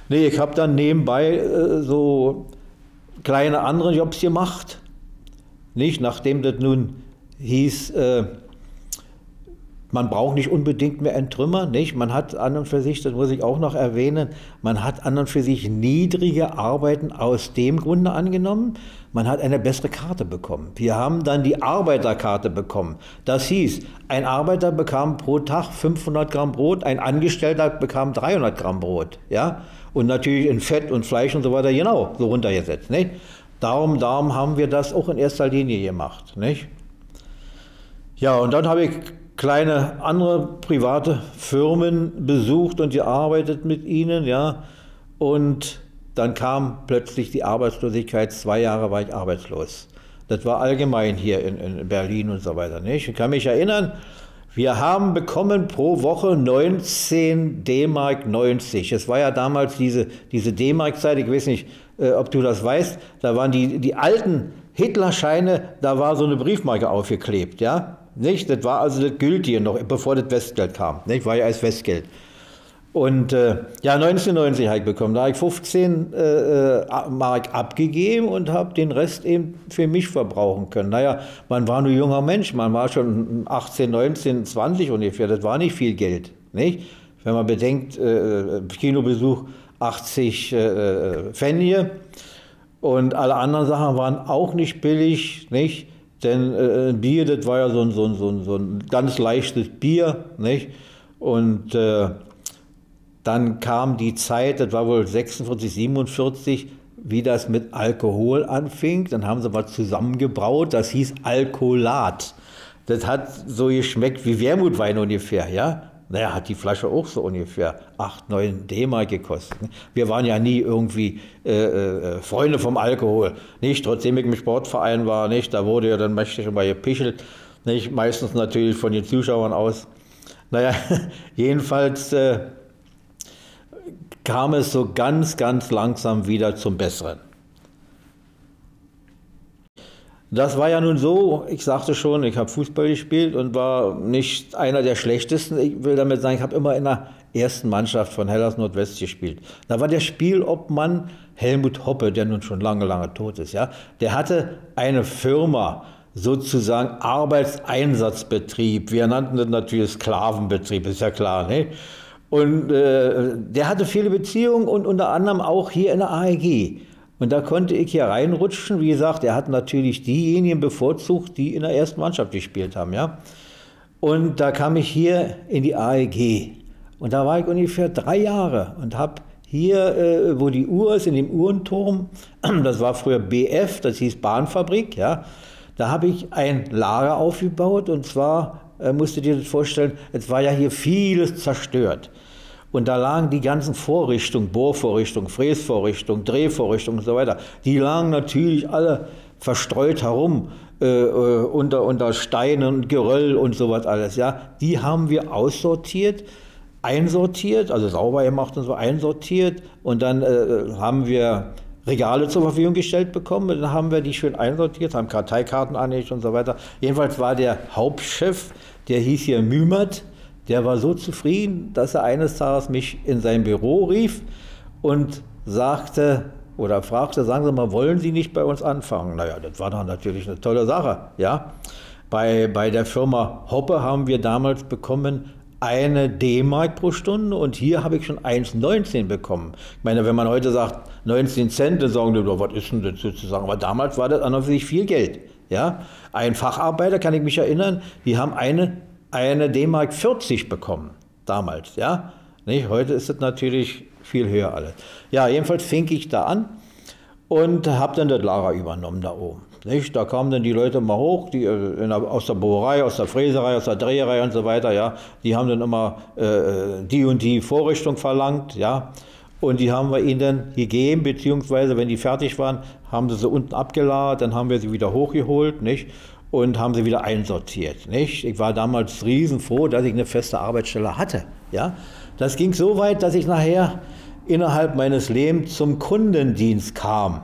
Nee, ich habe dann nebenbei äh, so kleine andere Jobs gemacht. Nicht, nachdem das nun hieß, äh, man braucht nicht unbedingt mehr entrümmern, nicht? Man hat an und für sich, das muss ich auch noch erwähnen, man hat an und für sich niedrige Arbeiten aus dem Grunde angenommen, man hat eine bessere Karte bekommen. Wir haben dann die Arbeiterkarte bekommen. Das hieß, ein Arbeiter bekam pro Tag 500 Gramm Brot, ein Angestellter bekam 300 Gramm Brot, ja? Und natürlich in Fett und Fleisch und so weiter, genau, so runtergesetzt, nicht? Darum, darum haben wir das auch in erster Linie gemacht, nicht? Ja, und dann habe ich kleine andere private Firmen besucht und gearbeitet mit ihnen, ja. Und dann kam plötzlich die Arbeitslosigkeit. Zwei Jahre war ich arbeitslos. Das war allgemein hier in, in Berlin und so weiter. Nicht? Ich kann mich erinnern, wir haben bekommen pro Woche 19 D-Mark 90. Es war ja damals diese, diese D-Mark-Zeit, ich weiß nicht, äh, ob du das weißt, da waren die, die alten Hitlerscheine, da war so eine Briefmarke aufgeklebt, ja. Nicht? Das war also das Gültige noch, bevor das Westgeld kam. Nicht? War ja als Westgeld. Und äh, ja, 1990 habe ich bekommen. Da habe ich 15 äh, äh, Mark abgegeben und habe den Rest eben für mich verbrauchen können. Naja, man war nur junger Mensch, man war schon 18, 19, 20 ungefähr. Das war nicht viel Geld. Nicht? Wenn man bedenkt, äh, Kinobesuch 80 äh, Pfennige und alle anderen Sachen waren auch nicht billig. Nicht? Denn äh, Bier, das war ja so ein, so ein, so ein, so ein ganz leichtes Bier. Nicht? Und äh, dann kam die Zeit, das war wohl 46, 47, wie das mit Alkohol anfing. Dann haben sie was zusammengebraut, das hieß Alkoholat. Das hat so geschmeckt wie Wermutwein ungefähr, ja. Naja, hat die Flasche auch so ungefähr 8, 9 D-Mark gekostet. Ne? Wir waren ja nie irgendwie äh, äh, Freunde vom Alkohol. Nicht, trotzdem ich im Sportverein war, nicht, da wurde ja dann mächtig immer gepichelt. Nicht, meistens natürlich von den Zuschauern aus. Naja, <laughs> jedenfalls äh, kam es so ganz, ganz langsam wieder zum Besseren. Das war ja nun so, ich sagte schon, ich habe Fußball gespielt und war nicht einer der schlechtesten. Ich will damit sagen, ich habe immer in der ersten Mannschaft von Hellas Nordwest gespielt. Da war der Spielobmann Helmut Hoppe, der nun schon lange, lange tot ist. Ja? Der hatte eine Firma, sozusagen Arbeitseinsatzbetrieb. Wir nannten das natürlich Sklavenbetrieb, ist ja klar. Ne? Und äh, der hatte viele Beziehungen und unter anderem auch hier in der AEG. Und da konnte ich hier reinrutschen. Wie gesagt, er hat natürlich diejenigen bevorzugt, die in der ersten Mannschaft gespielt haben. Ja? Und da kam ich hier in die AEG. Und da war ich ungefähr drei Jahre und habe hier, äh, wo die Uhr ist, in dem Uhrenturm, <clears throat> das war früher BF, das hieß Bahnfabrik, ja, da habe ich ein Lager aufgebaut und zwar, äh, musst du dir das vorstellen, es war ja hier vieles zerstört. Und da lagen die ganzen Vorrichtungen, Bohrvorrichtungen, Fräsvorrichtungen, Drehvorrichtungen und so weiter, die lagen natürlich alle verstreut herum äh, äh, unter, unter Steinen und Geröll und sowas alles. Ja. Die haben wir aussortiert, einsortiert, also sauber gemacht und so einsortiert und dann äh, haben wir Regale zur Verfügung gestellt bekommen. Und dann haben wir die schön einsortiert, haben Karteikarten angelegt und so weiter. Jedenfalls war der Hauptchef, der hieß hier Mümert, der war so zufrieden, dass er eines Tages mich in sein Büro rief und sagte oder fragte, sagen Sie mal, wollen Sie nicht bei uns anfangen? Naja, das war dann natürlich eine tolle Sache, ja. Bei, bei der Firma Hoppe haben wir damals bekommen eine D-Mark pro Stunde und hier habe ich schon 1,19 bekommen. Ich meine, wenn man heute sagt 19 Cent, dann sagen die, was ist denn das sozusagen? Aber damals war das an und für sich viel Geld. Ja? Ein Facharbeiter, kann ich mich erinnern, die haben eine eine D-Mark 40 bekommen, damals. Ja? Nicht? Heute ist es natürlich viel höher alles. Ja, jedenfalls fing ich da an und habe dann das Lager übernommen da oben. Nicht? Da kamen dann die Leute mal hoch, die äh, der, aus der Bohrerei, aus der Fräserei, aus der Dreherei und so weiter, ja. Die haben dann immer äh, die und die Vorrichtung verlangt, ja. Und die haben wir ihnen dann gegeben, beziehungsweise wenn die fertig waren, haben sie sie unten abgelagert, dann haben wir sie wieder hochgeholt, nicht? Und haben sie wieder einsortiert. Nicht? Ich war damals riesenfroh, dass ich eine feste Arbeitsstelle hatte. Ja? Das ging so weit, dass ich nachher innerhalb meines Lebens zum Kundendienst kam.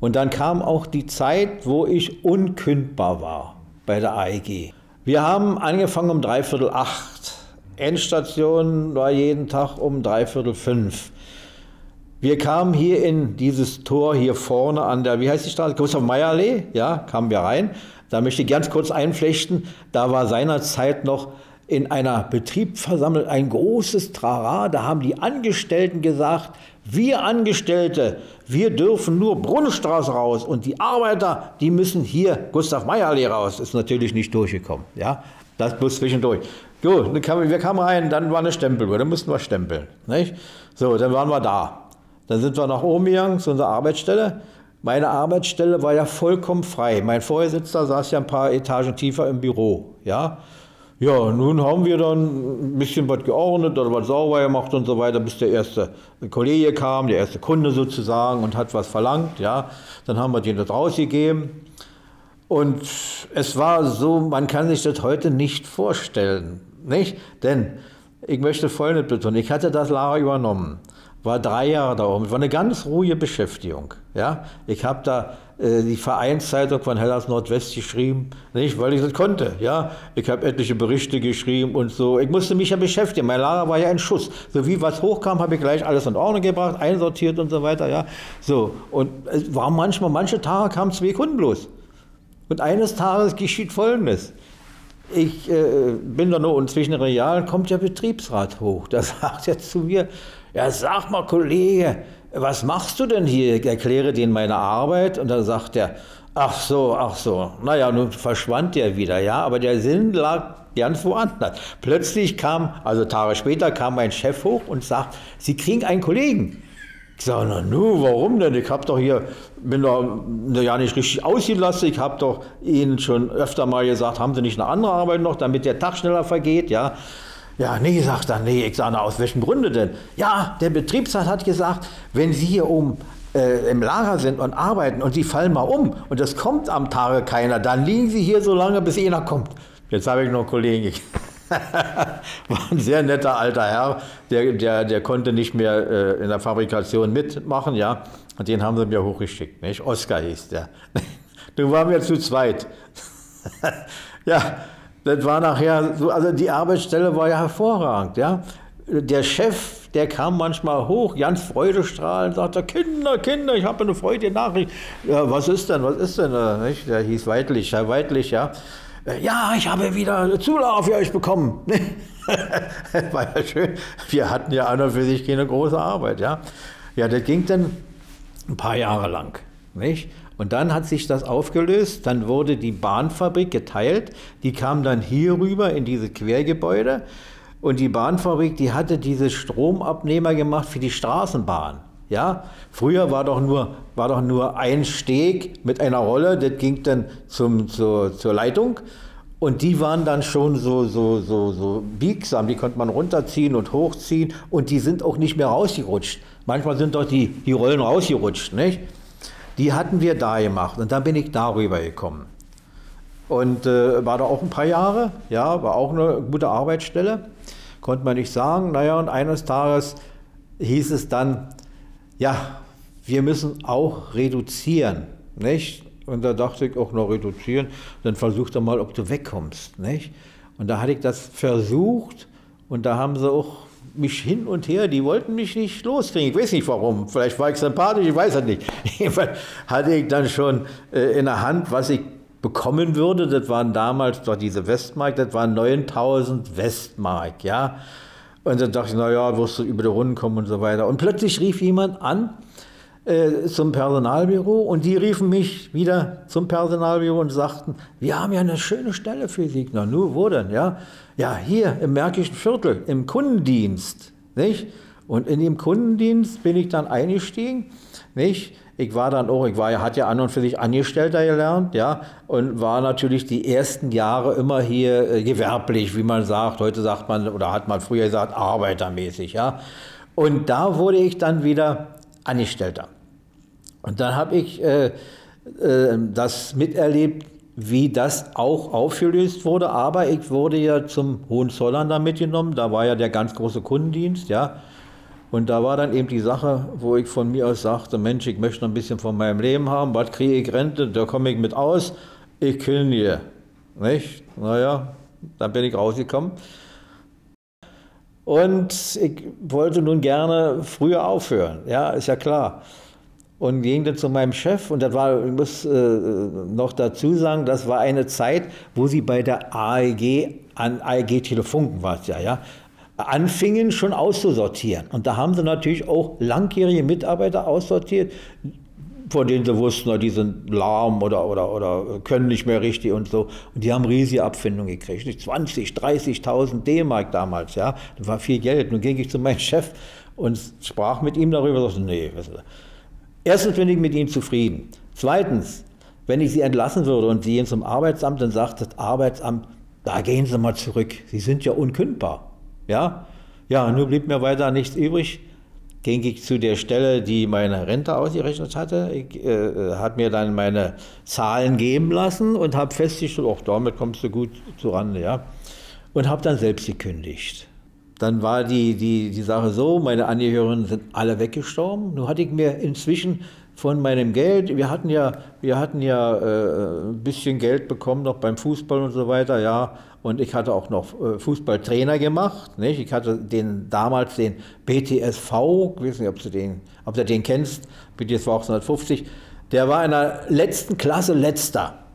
Und dann kam auch die Zeit, wo ich unkündbar war bei der AEG. Wir haben angefangen um dreiviertel acht. Endstation war jeden Tag um dreiviertel fünf. Wir kamen hier in dieses Tor hier vorne an der, wie heißt die Straße? Gustav Meyer Allee, ja, kamen wir rein. Da möchte ich ganz kurz einflechten, da war seinerzeit noch in einer Betriebsversammlung ein großes Trara, da haben die Angestellten gesagt, wir Angestellte, wir dürfen nur Brunnenstraße raus und die Arbeiter, die müssen hier Gustav Meyer Allee raus. Ist natürlich nicht durchgekommen, ja, das bloß zwischendurch. Gut, wir kamen rein, dann war eine Stempeluhr, dann mussten wir stempeln, nicht? So, dann waren wir da. Dann sind wir nach oben gegangen zu unserer Arbeitsstelle meine Arbeitsstelle war ja vollkommen frei. Mein Vorsitzender saß ja ein paar Etagen tiefer im Büro. Ja, ja nun haben wir dann ein bisschen was geordnet oder was sauber gemacht und so weiter, bis der erste Kollege kam, der erste Kunde sozusagen und hat was verlangt. Ja, dann haben wir den das rausgegeben. Und es war so, man kann sich das heute nicht vorstellen. Nicht? Denn ich möchte Folgendes betonen: Ich hatte das Lager übernommen war drei Jahre da oben. Es war eine ganz ruhige Beschäftigung. Ja? Ich habe da äh, die Vereinszeitung von Hellas Nordwest geschrieben, nicht, weil ich das konnte. Ja? Ich habe etliche Berichte geschrieben und so. Ich musste mich ja beschäftigen. Mein Lager war ja ein Schuss. So wie was hochkam, habe ich gleich alles in Ordnung gebracht, einsortiert und so weiter. Ja? So. Und es war manchmal, manche Tage kamen zwei Kunden bloß. Und eines Tages geschieht Folgendes. Ich äh, bin da nur inzwischen real, kommt der Betriebsrat hoch. Da <laughs> sagt er zu mir, ja, sag mal, Kollege, was machst du denn hier? Ich erkläre denen meine Arbeit und dann sagt er, ach so, ach so. Naja, nun verschwand der wieder, ja, aber der Sinn lag ganz woanders. Plötzlich kam, also Tage später, kam mein Chef hoch und sagt, Sie kriegen einen Kollegen. Ich sage, na nu, warum denn? Ich habe doch hier, bin da ja nicht richtig ausgelassen. Ich habe doch Ihnen schon öfter mal gesagt, haben Sie nicht eine andere Arbeit noch, damit der Tag schneller vergeht, ja. Ja, nee, sagt er, nee. Ich sage, aus welchem Grunde denn? Ja, der Betriebsrat hat gesagt, wenn Sie hier oben äh, im Lager sind und arbeiten und Sie fallen mal um und es kommt am Tage keiner, dann liegen Sie hier so lange, bis einer kommt. Jetzt habe ich noch einen Kollegen. <laughs> War ein sehr netter alter Herr, der, der, der konnte nicht mehr äh, in der Fabrikation mitmachen, ja. Und den haben sie mir hochgeschickt, nicht? Oskar hieß der. Nun waren wir zu zweit. <laughs> ja, das war nachher so, also die Arbeitsstelle war ja hervorragend, ja. Der Chef, der kam manchmal hoch, ganz freudestrahlend, sagte, Kinder, Kinder, ich habe eine freudige Nachricht. Ja, was ist denn, was ist denn? Nicht? Der hieß Weidlich, Herr Weidlich, ja. Ja, ich habe wieder Zulauf für euch bekommen. <laughs> war ja schön. Wir hatten ja an und für sich keine große Arbeit, ja. Ja, das ging dann ein paar Jahre lang, nicht? Und dann hat sich das aufgelöst, dann wurde die Bahnfabrik geteilt, die kam dann hier rüber in diese Quergebäude und die Bahnfabrik, die hatte diese Stromabnehmer gemacht für die Straßenbahn. Ja, früher war doch nur, war doch nur ein Steg mit einer Rolle, das ging dann zum, zur, zur Leitung. Und die waren dann schon so, so, so, so biegsam, die konnte man runterziehen und hochziehen und die sind auch nicht mehr rausgerutscht. Manchmal sind doch die, die Rollen rausgerutscht, nicht? Die hatten wir da gemacht und dann bin ich darüber gekommen. Und äh, war da auch ein paar Jahre, ja, war auch eine gute Arbeitsstelle, konnte man nicht sagen. Naja, und eines Tages hieß es dann, ja, wir müssen auch reduzieren, nicht? Und da dachte ich auch noch reduzieren, dann versuch doch mal, ob du wegkommst, nicht? Und da hatte ich das versucht und da haben sie auch mich hin und her, die wollten mich nicht loskriegen. Ich weiß nicht warum. Vielleicht war ich sympathisch, ich weiß es nicht. <laughs> Jedenfalls hatte ich dann schon äh, in der Hand, was ich bekommen würde. Das waren damals doch diese Westmark, das waren 9000 Westmark, ja. Und dann dachte ich, naja, wirst du über die Runden kommen und so weiter. Und plötzlich rief jemand an äh, zum Personalbüro und die riefen mich wieder zum Personalbüro und sagten, wir haben ja eine schöne Stelle für Sie. Na, nur wo denn? Ja, ja hier im Märkischen Viertel, im Kundendienst. Nicht? Und in dem Kundendienst bin ich dann eingestiegen. Nicht? Ich war dann auch, ich war, hat ja an und für sich Angestellter gelernt, ja, und war natürlich die ersten Jahre immer hier äh, gewerblich, wie man sagt. Heute sagt man, oder hat man früher gesagt, arbeitermäßig, ja. Und da wurde ich dann wieder Angestellter. Und dann habe ich äh, äh, das miterlebt, wie das auch aufgelöst wurde. Aber ich wurde ja zum Hohenzollern da mitgenommen. Da war ja der ganz große Kundendienst, ja. Und da war dann eben die Sache, wo ich von mir aus sagte, Mensch, ich möchte noch ein bisschen von meinem Leben haben, was kriege ich Rente, da komme ich mit aus, ich hier. Nicht? Naja, dann bin ich rausgekommen. Und ich wollte nun gerne früher aufhören, ja, ist ja klar. Und ging dann zu meinem Chef und das war, ich muss äh, noch dazu sagen, das war eine Zeit, wo sie bei der AEG, an AEG Telefunken war es ja, ja, anfingen schon auszusortieren. Und da haben sie natürlich auch langjährige Mitarbeiter aussortiert, von denen sie wussten, die sind lahm oder, oder, oder können nicht mehr richtig und so. Und die haben riesige Abfindungen gekriegt. 20, 30.000 D-Mark damals, ja. Das war viel Geld. Nun ging ich zu meinem Chef und sprach mit ihm darüber. Sagte, nee, erstens bin ich mit ihnen zufrieden. Zweitens, wenn ich sie entlassen würde und sie gehen zum Arbeitsamt, dann sagt das Arbeitsamt, da gehen Sie mal zurück. Sie sind ja unkündbar. Ja, ja, nur blieb mir weiter nichts übrig. Ging ich zu der Stelle, die meine Rente ausgerechnet hatte. Ich äh, hat mir dann meine Zahlen geben lassen und habe festgestellt, auch damit kommst du gut zurande, ja. Und habe dann selbst gekündigt. Dann war die, die, die Sache so, meine Angehörigen sind alle weggestorben. Nun hatte ich mir inzwischen von meinem Geld. Wir hatten ja, wir hatten ja äh, ein bisschen Geld bekommen noch beim Fußball und so weiter, ja. Und ich hatte auch noch äh, Fußballtrainer gemacht. Nicht? Ich hatte den damals den BTSV, ich weiß nicht, ob du den, ob du den kennst, BTSV 1850. Der war in der letzten Klasse letzter.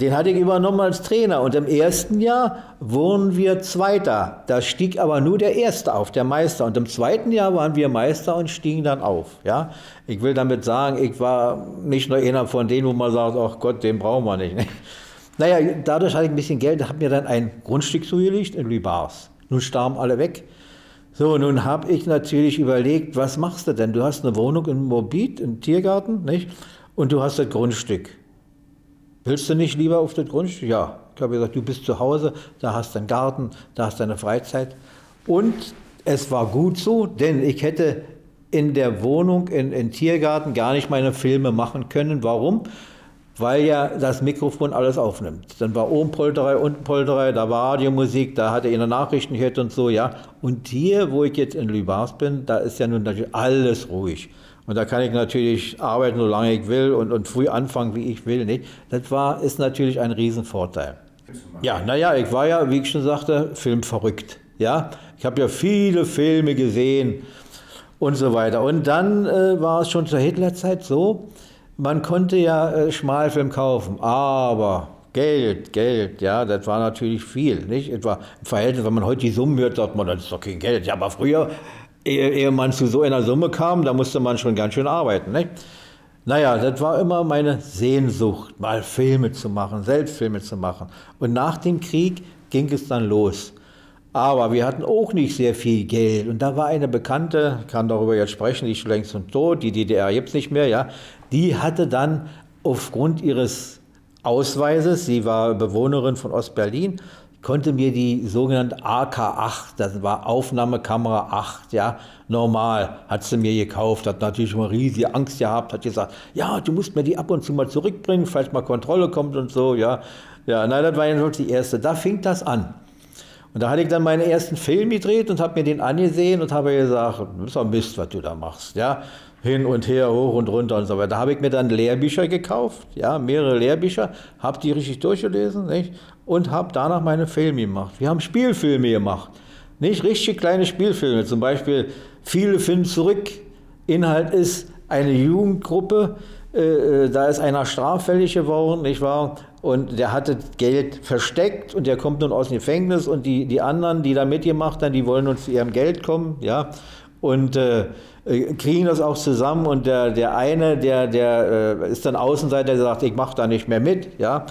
Den hatte ich übernommen als Trainer und im ersten Jahr wurden wir Zweiter. Da stieg aber nur der Erste auf, der Meister. Und im zweiten Jahr waren wir Meister und stiegen dann auf. Ja? Ich will damit sagen, ich war nicht nur einer von denen, wo man sagt, ach Gott, den brauchen wir nicht. Naja, dadurch hatte ich ein bisschen Geld, habe mir dann ein Grundstück zugelegt in Lübars. Nun starben alle weg. So, nun habe ich natürlich überlegt, was machst du denn? Du hast eine Wohnung in Morbid, im Tiergarten, nicht? Und du hast das Grundstück. Willst du nicht lieber auf das Grundstück? Ja. Ich habe gesagt, du bist zu Hause, da hast du einen Garten, da hast du deine Freizeit. Und es war gut so, denn ich hätte in der Wohnung, in, in Tiergarten gar nicht meine Filme machen können. Warum? Weil ja das Mikrofon alles aufnimmt. Dann war oben Polterei, unten Polterei, da war Radiomusik, da hatte ich eine Nachrichten und so, ja. Und hier, wo ich jetzt in Lübars bin, da ist ja nun natürlich alles ruhig. Und da kann ich natürlich arbeiten, solange ich will und, und früh anfangen, wie ich will. Nicht? Das war, ist natürlich ein Riesenvorteil. Ja, naja, ich war ja, wie ich schon sagte, filmverrückt. Ja, ich habe ja viele Filme gesehen und so weiter. Und dann äh, war es schon zur Hitlerzeit so, man konnte ja äh, Schmalfilm kaufen, aber Geld, Geld, ja, das war natürlich viel, nicht? Etwa im Verhältnis, wenn man heute die Summen hört, sagt man, das ist doch kein Geld. Ja, aber früher, ehe, ehe man zu so einer Summe kam, da musste man schon ganz schön arbeiten, nicht? Naja, das war immer meine Sehnsucht, mal Filme zu machen, selbst Filme zu machen. Und nach dem Krieg ging es dann los. Aber wir hatten auch nicht sehr viel Geld. Und da war eine Bekannte, kann darüber jetzt sprechen, die ist längst und tot, die DDR gibt es nicht mehr, ja. Die hatte dann aufgrund ihres Ausweises, sie war Bewohnerin von Ostberlin, konnte mir die sogenannte AK8, das war Aufnahmekamera 8, ja, normal, hat sie mir gekauft, hat natürlich immer riesige Angst gehabt, hat gesagt, ja, du musst mir die ab und zu mal zurückbringen, falls mal Kontrolle kommt und so, ja. Ja, nein, das war ja die erste. Da fing das an. Und da hatte ich dann meinen ersten Film gedreht und habe mir den angesehen und habe gesagt, das ist doch Mist, was du da machst, ja hin und her, hoch und runter und so weiter. Da habe ich mir dann Lehrbücher gekauft, ja, mehrere Lehrbücher, habe die richtig durchgelesen nicht? und habe danach meine Filme gemacht. Wir haben Spielfilme gemacht, nicht richtig kleine Spielfilme, zum Beispiel Viele finden zurück. Inhalt ist eine Jugendgruppe, äh, äh, da ist einer straffällig geworden, nicht wahr? Und der hatte Geld versteckt und der kommt nun aus dem Gefängnis und die, die anderen, die da mitgemacht haben, die wollen uns zu ihrem Geld kommen, ja. Und äh, kriegen das auch zusammen und der, der eine, der, der äh, ist dann Außenseiter, der sagt, ich mache da nicht mehr mit, ja.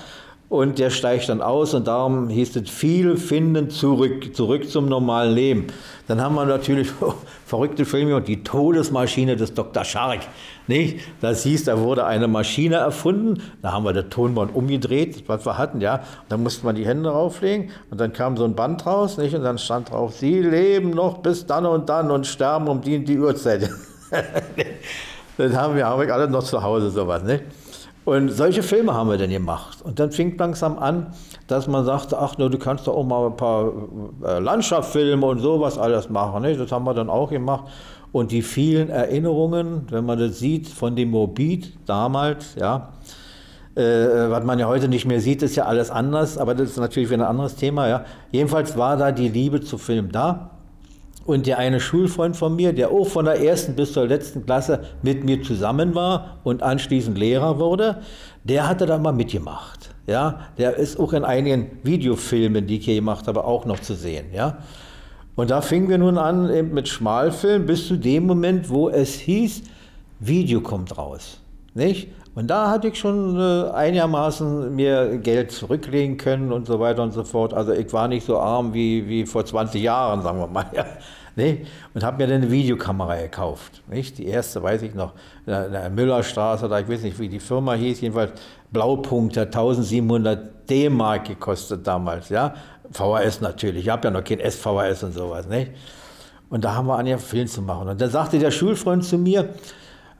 Und der steigt dann aus und darum hieß es, viele finden zurück, zurück zum normalen Leben. Dann haben wir natürlich <laughs> verrückte Filme und die Todesmaschine des Dr. Schark. Nicht? Das hieß, da wurde eine Maschine erfunden, da haben wir das Tonband umgedreht, was wir hatten, ja. Und dann musste man die Hände rauflegen und dann kam so ein Band raus, nicht? Und dann stand drauf, Sie leben noch bis dann und dann und sterben um die die Uhrzeit. <laughs> das haben wir, haben wir alle noch zu Hause, sowas, nicht? Und solche Filme haben wir dann gemacht. Und dann fing langsam an, dass man sagte, ach, nur, du kannst doch auch mal ein paar äh, Landschaftsfilme und sowas alles machen. Nicht? Das haben wir dann auch gemacht. Und die vielen Erinnerungen, wenn man das sieht, von dem Morbid damals, ja, äh, was man ja heute nicht mehr sieht, ist ja alles anders, aber das ist natürlich wieder ein anderes Thema, ja. Jedenfalls war da die Liebe zu Film da. Und der eine Schulfreund von mir, der auch von der ersten bis zur letzten Klasse mit mir zusammen war und anschließend Lehrer wurde, der hatte da mal mitgemacht. Ja, der ist auch in einigen Videofilmen, die ich hier gemacht habe, auch noch zu sehen. Ja. Und da fingen wir nun an eben mit Schmalfilm bis zu dem Moment, wo es hieß, Video kommt raus. Nicht? Und da hatte ich schon äh, einigermaßen mir Geld zurücklegen können und so weiter und so fort. Also ich war nicht so arm wie, wie vor 20 Jahren, sagen wir mal. <laughs> Ja. Nee? Und habe mir dann eine Videokamera gekauft. Nicht? Die erste, weiß ich noch, in der Müllerstraße, oder ich weiß nicht, wie die Firma hieß, jedenfalls Blaupunkt, hat 1700 D-Mark gekostet damals. Ja? VHS natürlich, ich habe ja noch kein SVHS und sowas. Nicht? Und da haben wir an, ja Film zu machen. Und da sagte der Schulfreund zu mir,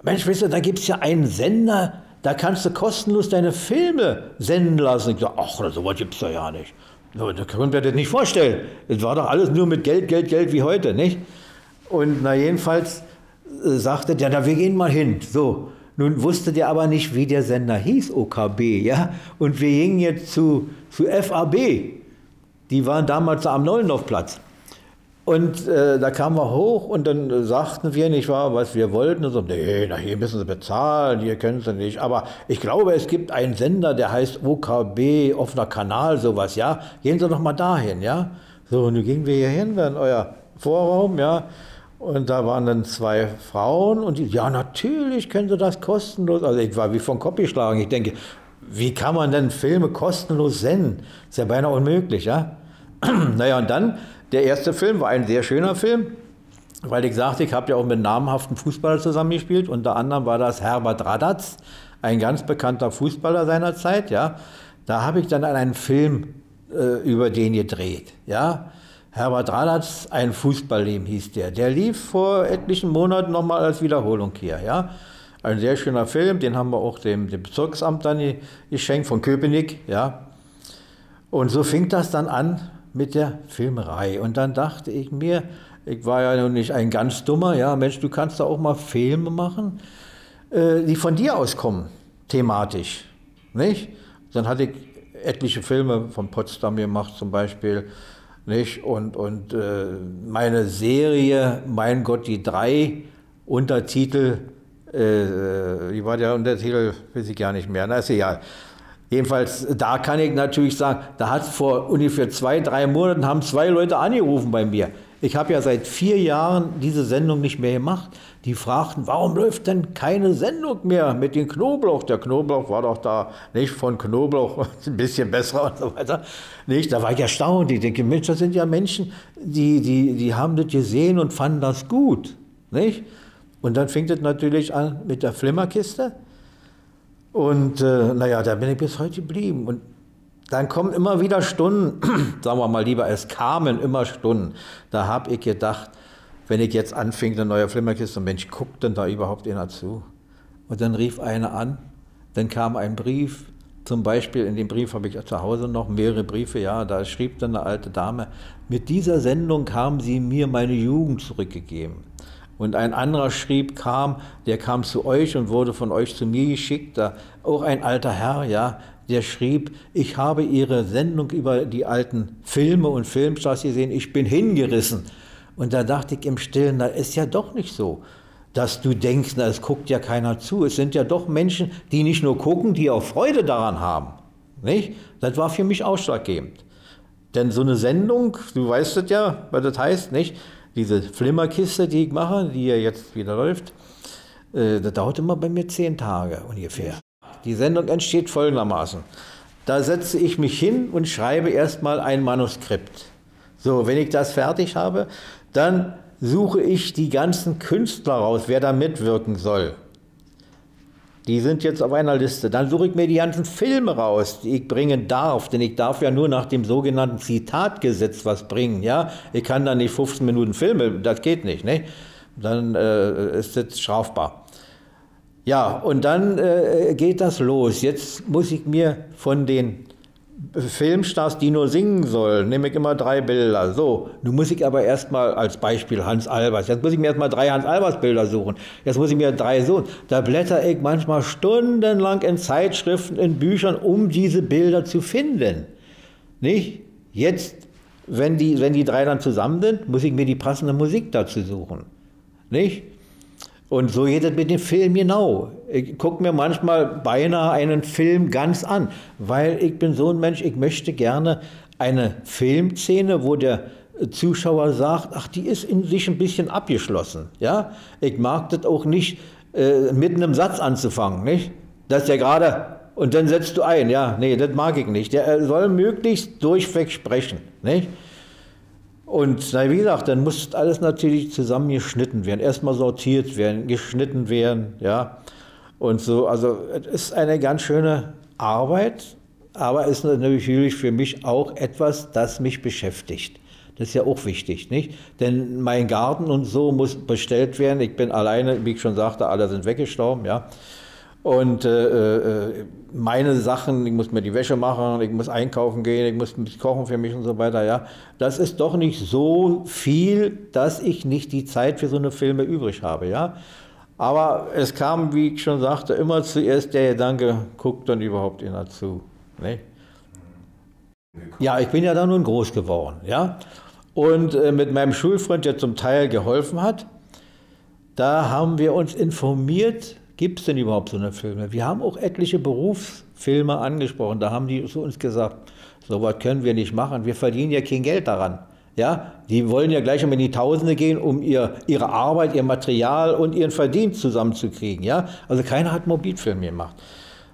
Mensch, weißt du, da gibt es ja einen Sender, da kannst du kostenlos deine Filme senden lassen. Ich sage, ach, so was es ja nicht. Da können wir das nicht vorstellen. Es war doch alles nur mit Geld, Geld, Geld wie heute, nicht? Und na jedenfalls äh, sagte der, da wir gehen mal hin. So, nun wusste der aber nicht, wie der Sender hieß, OKB, ja? Und wir gingen jetzt zu, zu FAB. Die waren damals am Neulendorfplatz. Und äh, da kamen wir hoch und dann äh, sagten wir nicht wahr, was wir wollten. Und so, nee, na, hier müssen Sie bezahlen, hier können Sie nicht. Aber ich glaube, es gibt einen Sender, der heißt OKB, offener Kanal, sowas, ja. Gehen Sie doch mal dahin, ja. So, und nun gingen wir hier hin, in euer Vorraum, ja. Und da waren dann zwei Frauen und die, ja, natürlich können Sie das kostenlos. Also ich war wie von Kopf geschlagen. Ich denke, wie kann man denn Filme kostenlos senden? Ist ja beinahe unmöglich, ja. <clears throat> naja, und dann der erste Film war ein sehr schöner Film, weil ich sagte, ich habe ja auch mit namhaften Fußballern zusammengespielt. Unter anderem war das Herbert Radatz, ein ganz bekannter Fußballer seiner Zeit. Ja. Da habe ich dann einen Film äh, über den gedreht. Ja. Herbert Radatz, ein Fußballleben hieß der. Der lief vor etlichen Monaten nochmal als Wiederholung hier. Ja. Ein sehr schöner Film, den haben wir auch dem, dem Bezirksamt dann geschenkt von Köpenick. Ja. Und so fing das dann an mit der Filmerei. Und dann dachte ich mir, ich war ja noch nicht ein ganz dummer, ja, Mensch, du kannst da auch mal Filme machen, äh, die von dir auskommen, thematisch, nicht? Dann hatte ich etliche Filme von Potsdam gemacht zum Beispiel, nicht? Und, und äh, meine Serie, mein Gott, die drei, Untertitel, äh, wie war der Untertitel, weiß ich gar nicht mehr, na ist egal. Jedenfalls, da kann ich natürlich sagen, da hat vor ungefähr zwei, drei Monaten haben zwei Leute angerufen bei mir. Ich habe ja seit vier Jahren diese Sendung nicht mehr gemacht. Die fragten, warum läuft denn keine Sendung mehr mit dem Knoblauch? Der Knoblauch war doch da nicht von Knoblauch <laughs> ein bisschen besser und so weiter. Nicht, da war ich erstaunt. Ich denke, Mensch, das sind ja Menschen, die, die, die haben das gesehen und fanden das gut. Nicht? Und dann fing das natürlich an mit der Flimmerkiste. Und äh, naja, da bin ich bis heute geblieben. Und dann kommen immer wieder Stunden, <clears throat> sagen wir mal lieber, es kamen immer Stunden. Da habe ich gedacht, wenn ich jetzt anfing, eine neue Flimmerkiste, Mensch, guckt denn da überhaupt einer zu? Und dann rief einer an, dann kam ein Brief, zum Beispiel in dem Brief habe ich zu Hause noch mehrere Briefe, ja, da schrieb dann eine alte Dame, mit dieser Sendung haben Sie mir meine Jugend zurückgegeben. Und ein anderer schrieb, kam, der kam zu euch und wurde von euch zu mir geschickt, da, auch ein alter Herr, ja, der schrieb, ich habe Ihre Sendung über die alten Filme und Filmstars gesehen, ich bin hingerissen. Und da dachte ich im Stillen, das ist ja doch nicht so, dass du denkst, na, es guckt ja keiner zu. Es sind ja doch Menschen, die nicht nur gucken, die auch Freude daran haben. Nicht? Das war für mich ausschlaggebend. Denn so eine Sendung, du weißt es ja, was das heißt, nicht? Diese Flimmerkiste, die ich mache, die ja jetzt wieder läuft, äh, das dauert immer bei mir zehn Tage ungefähr. Die Sendung entsteht folgendermaßen. Da setze ich mich hin und schreibe erstmal ein Manuskript. So, wenn ich das fertig habe, dann suche ich die ganzen Künstler raus, wer da mitwirken soll. Die sind jetzt auf einer Liste. Dann suche ich mir die ganzen Filme raus, die ich bringen darf, denn ich darf ja nur nach dem sogenannten Zitatgesetz was bringen. Ja, ich kann da nicht 15 Minuten Filme, das geht nicht. Ne? Dann äh, ist das strafbar. Ja, und dann äh, geht das los. Jetzt muss ich mir von den Filmstars, die nur singen sollen, nehme ich immer drei Bilder. So, nun muss ich aber erstmal als Beispiel Hans Albers, jetzt muss ich mir erstmal drei Hans Albers Bilder suchen. Jetzt muss ich mir drei so. Da blätter ich manchmal stundenlang in Zeitschriften, in Büchern, um diese Bilder zu finden. Nicht? Jetzt, wenn die, wenn die drei dann zusammen sind, muss ich mir die passende Musik dazu suchen. Nicht? Und so geht es mit dem Film genau. Ich gucke mir manchmal beinahe einen Film ganz an, weil ich bin so ein Mensch, ich möchte gerne eine Filmszene, wo der Zuschauer sagt, ach, die ist in sich ein bisschen abgeschlossen. Ja? Ich mag das auch nicht, äh, mit einem Satz anzufangen. Nicht? Dass der gerade, und dann setzt du ein, ja, nee, das mag ich nicht. Der soll möglichst durchweg sprechen. Nicht? Und na, wie gesagt, dann muss alles natürlich zusammengeschnitten werden, erstmal sortiert werden, geschnitten werden, ja. Und so, also es ist eine ganz schöne Arbeit, aber es ist natürlich für mich auch etwas, das mich beschäftigt. Das ist ja auch wichtig, nicht? Denn mein Garten und so muss bestellt werden. Ich bin alleine, wie ich schon sagte, alle sind weggestorben, ja. Und äh, äh, meine Sachen, ich muss mir die Wäsche machen, ich muss einkaufen gehen, ich muss kochen für mich und so weiter, ja. Das ist doch nicht so viel, dass ich nicht die Zeit für so eine Filme übrig habe, ja. Aber es kam, wie ich schon sagte, immer zuerst der Gedanke, guckt dann überhaupt einer zu. Ne? Ja, ich bin ja da nun groß geworden, ja. Und äh, mit meinem Schulfreund, der zum Teil geholfen hat, da haben wir uns informiert, Gibt es denn überhaupt so eine Filme? Wir haben auch etliche Berufsfilme angesprochen. Da haben die zu uns gesagt, so was können wir nicht machen. Wir verdienen ja kein Geld daran. Ja, die wollen ja gleich um in die Tausende gehen, um ihr, ihre Arbeit, ihr Material und ihren Verdienst zusammenzukriegen. Ja, also keiner hat Mobilfilme gemacht.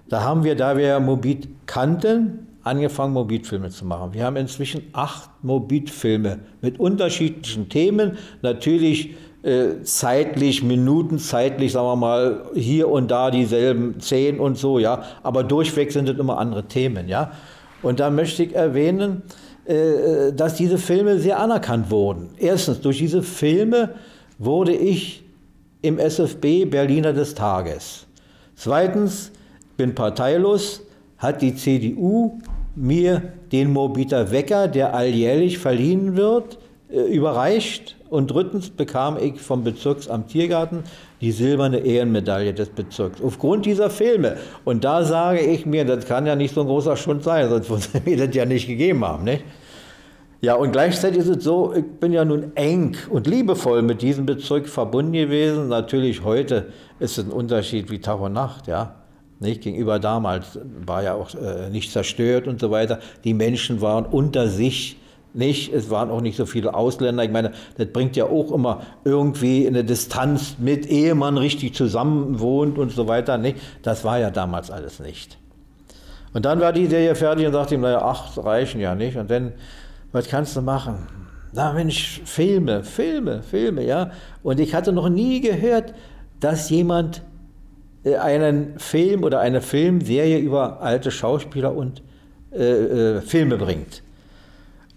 Da haben wir, da wir Mobil kannten, angefangen, Mobilfilme zu machen. Wir haben inzwischen acht Mobilfilme mit unterschiedlichen Themen. Natürlich äh, zeitlich, Minuten zeitlich, sagen wir mal, hier und da dieselben zehn und so, ja. Aber durchweg sind es immer andere Themen, ja. Und da möchte ich erwähnen, äh, dass diese Filme sehr anerkannt wurden. Erstens, durch diese Filme wurde ich im SFB Berliner des Tages. Zweitens, bin parteilos, hat die CDU mir den Mobiter Wecker, der alljährlich verliehen wird, äh, überreicht und drittens bekam ich vom Bezirksamt Tiergarten die silberne Ehrenmedaille des Bezirks. Aufgrund dieser Filme. Und da sage ich mir, das kann ja nicht so ein großer Schund sein, sonst <laughs> würde mir das ja nicht gegeben haben. Nicht? Ja, und gleichzeitig ist es so, ich bin ja nun eng und liebevoll mit diesem Bezirk verbunden gewesen. Natürlich heute ist es ein Unterschied wie Tag und Nacht, ja. Nicht? Gegenüber damals war ja auch äh, nicht zerstört und so weiter. Die Menschen waren unter sich nicht. Es waren auch nicht so viele Ausländer. Ich meine, das bringt ja auch immer irgendwie eine Distanz mit, ehe man richtig zusammen wohnt und so weiter. Nicht? Das war ja damals alles nicht. Und dann war die Serie fertig und sagte ihm, naja, acht reichen ja nicht. Und dann, was kannst du machen? Na Mensch, Filme, Filme, Filme, ja. Und ich hatte noch nie gehört, dass jemand äh, einen Film oder eine Filmserie über alte Schauspieler und äh, äh, Filme bringt.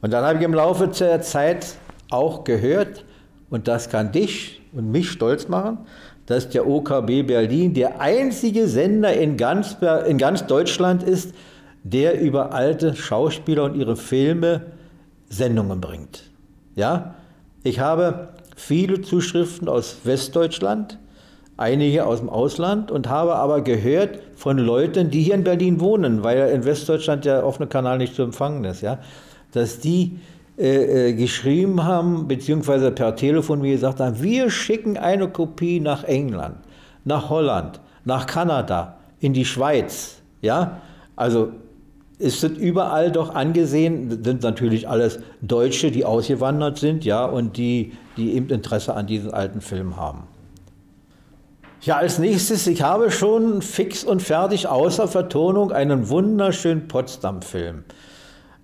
Und dann habe ich im Laufe der Zeit auch gehört, und das kann dich und mich stolz machen, dass der OKB Berlin der einzige Sender in ganz, in ganz Deutschland ist, der über alte Schauspieler und ihre Filme Sendungen bringt. Ja, ich habe viele Zuschriften aus Westdeutschland, einige aus dem Ausland und habe aber gehört von Leuten, die hier in Berlin wohnen, weil in Westdeutschland der offene Kanal nicht zu empfangen ist, ja, dass die äh, äh, geschrieben haben, beziehungsweise per Telefon wie gesagt haben, wir schicken eine Kopie nach England, nach Holland, nach Kanada, in die Schweiz, ja, also es überall doch angesehen, sind natürlich alles Deutsche, die ausgewandert sind, ja, und die, die eben Interesse an diesen alten Filmen haben. Ja, als nächstes, ich habe schon fix und fertig außer Vertonung einen wunderschönen Potsdam-Film.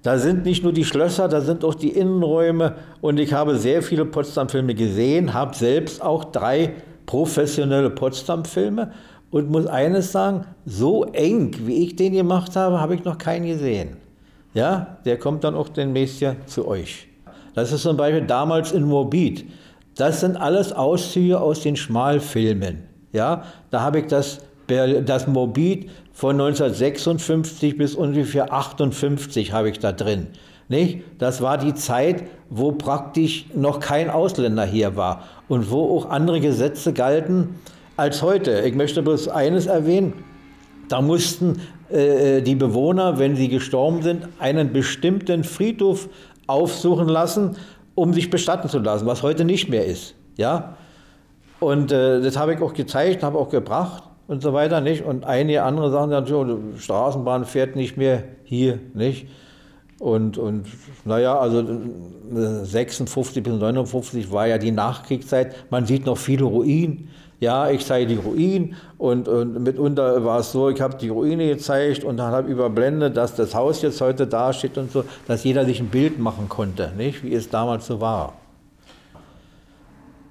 Da sind nicht nur die Schlösser, da sind auch die Innenräume und ich habe sehr viele Potsdam-Filme gesehen, habe selbst auch drei professionelle Potsdam-Filme und muss eines sagen, so eng, wie ich den gemacht habe, habe ich noch keinen gesehen. Ja, der kommt dann auch demnächst hier zu euch. Das ist zum Beispiel damals in Morbid. Das sind alles Auszüge aus den Schmalfilmen. Ja, da habe ich das, das Morbid von 1956 bis ungefähr 58 habe ich da drin. Nicht? Das war die Zeit, wo praktisch noch kein Ausländer hier war und wo auch andere Gesetze galten, als heute. Ich möchte bloß eines erwähnen. Da mussten äh, die Bewohner, wenn sie gestorben sind, einen bestimmten Friedhof aufsuchen lassen, um sich bestatten zu lassen, was heute nicht mehr ist. Ja? Und äh, das habe ich auch gezeigt, habe auch gebracht und so weiter, nicht? Und einige andere sagen so, die Straßenbahn fährt nicht mehr hier, nicht? Und, und naja, also 56 äh, bis 59 war ja die Nachkriegszeit. Man sieht noch viele Ruinen ja, ich zeige die Ruinen und, und mitunter war es so, ich habe die Ruine gezeigt und dann habe überblendet, dass das Haus jetzt heute dasteht und so, dass jeder sich ein Bild machen konnte, nicht? wie es damals so war.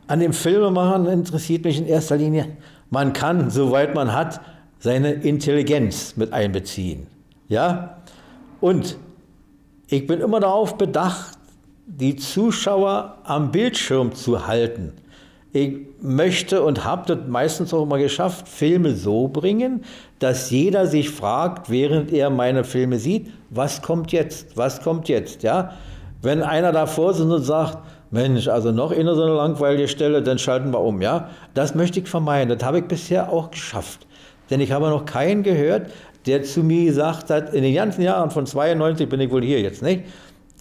An dem Filmemachen interessiert mich in erster Linie, man kann, soweit man hat, seine Intelligenz mit einbeziehen. Ja? Und ich bin immer darauf bedacht, die Zuschauer am Bildschirm zu halten. Ich möchte und habe das meistens auch immer geschafft, Filme so bringen, dass jeder sich fragt, während er meine Filme sieht, was kommt jetzt, was kommt jetzt, ja? Wenn einer davor sitzt und sagt, Mensch, also noch eine so eine langweilige Stelle, dann schalten wir um, ja? Das möchte ich vermeiden. Das habe ich bisher auch geschafft. Denn ich habe noch keinen gehört, der zu mir gesagt hat, in den ganzen Jahren von 92 bin ich wohl hier jetzt, nicht?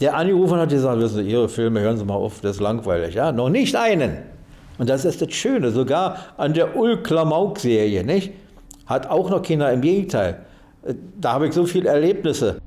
Der angerufen hat gesagt, wissen Sie, Ihre Filme, hören Sie mal auf, das ist langweilig, ja? Noch nicht einen. Und das ist das Schöne, sogar an der Ul-Klamauk-Serie, nicht? Hat auch noch Kinder, im Gegenteil. Da habe ich so viele Erlebnisse.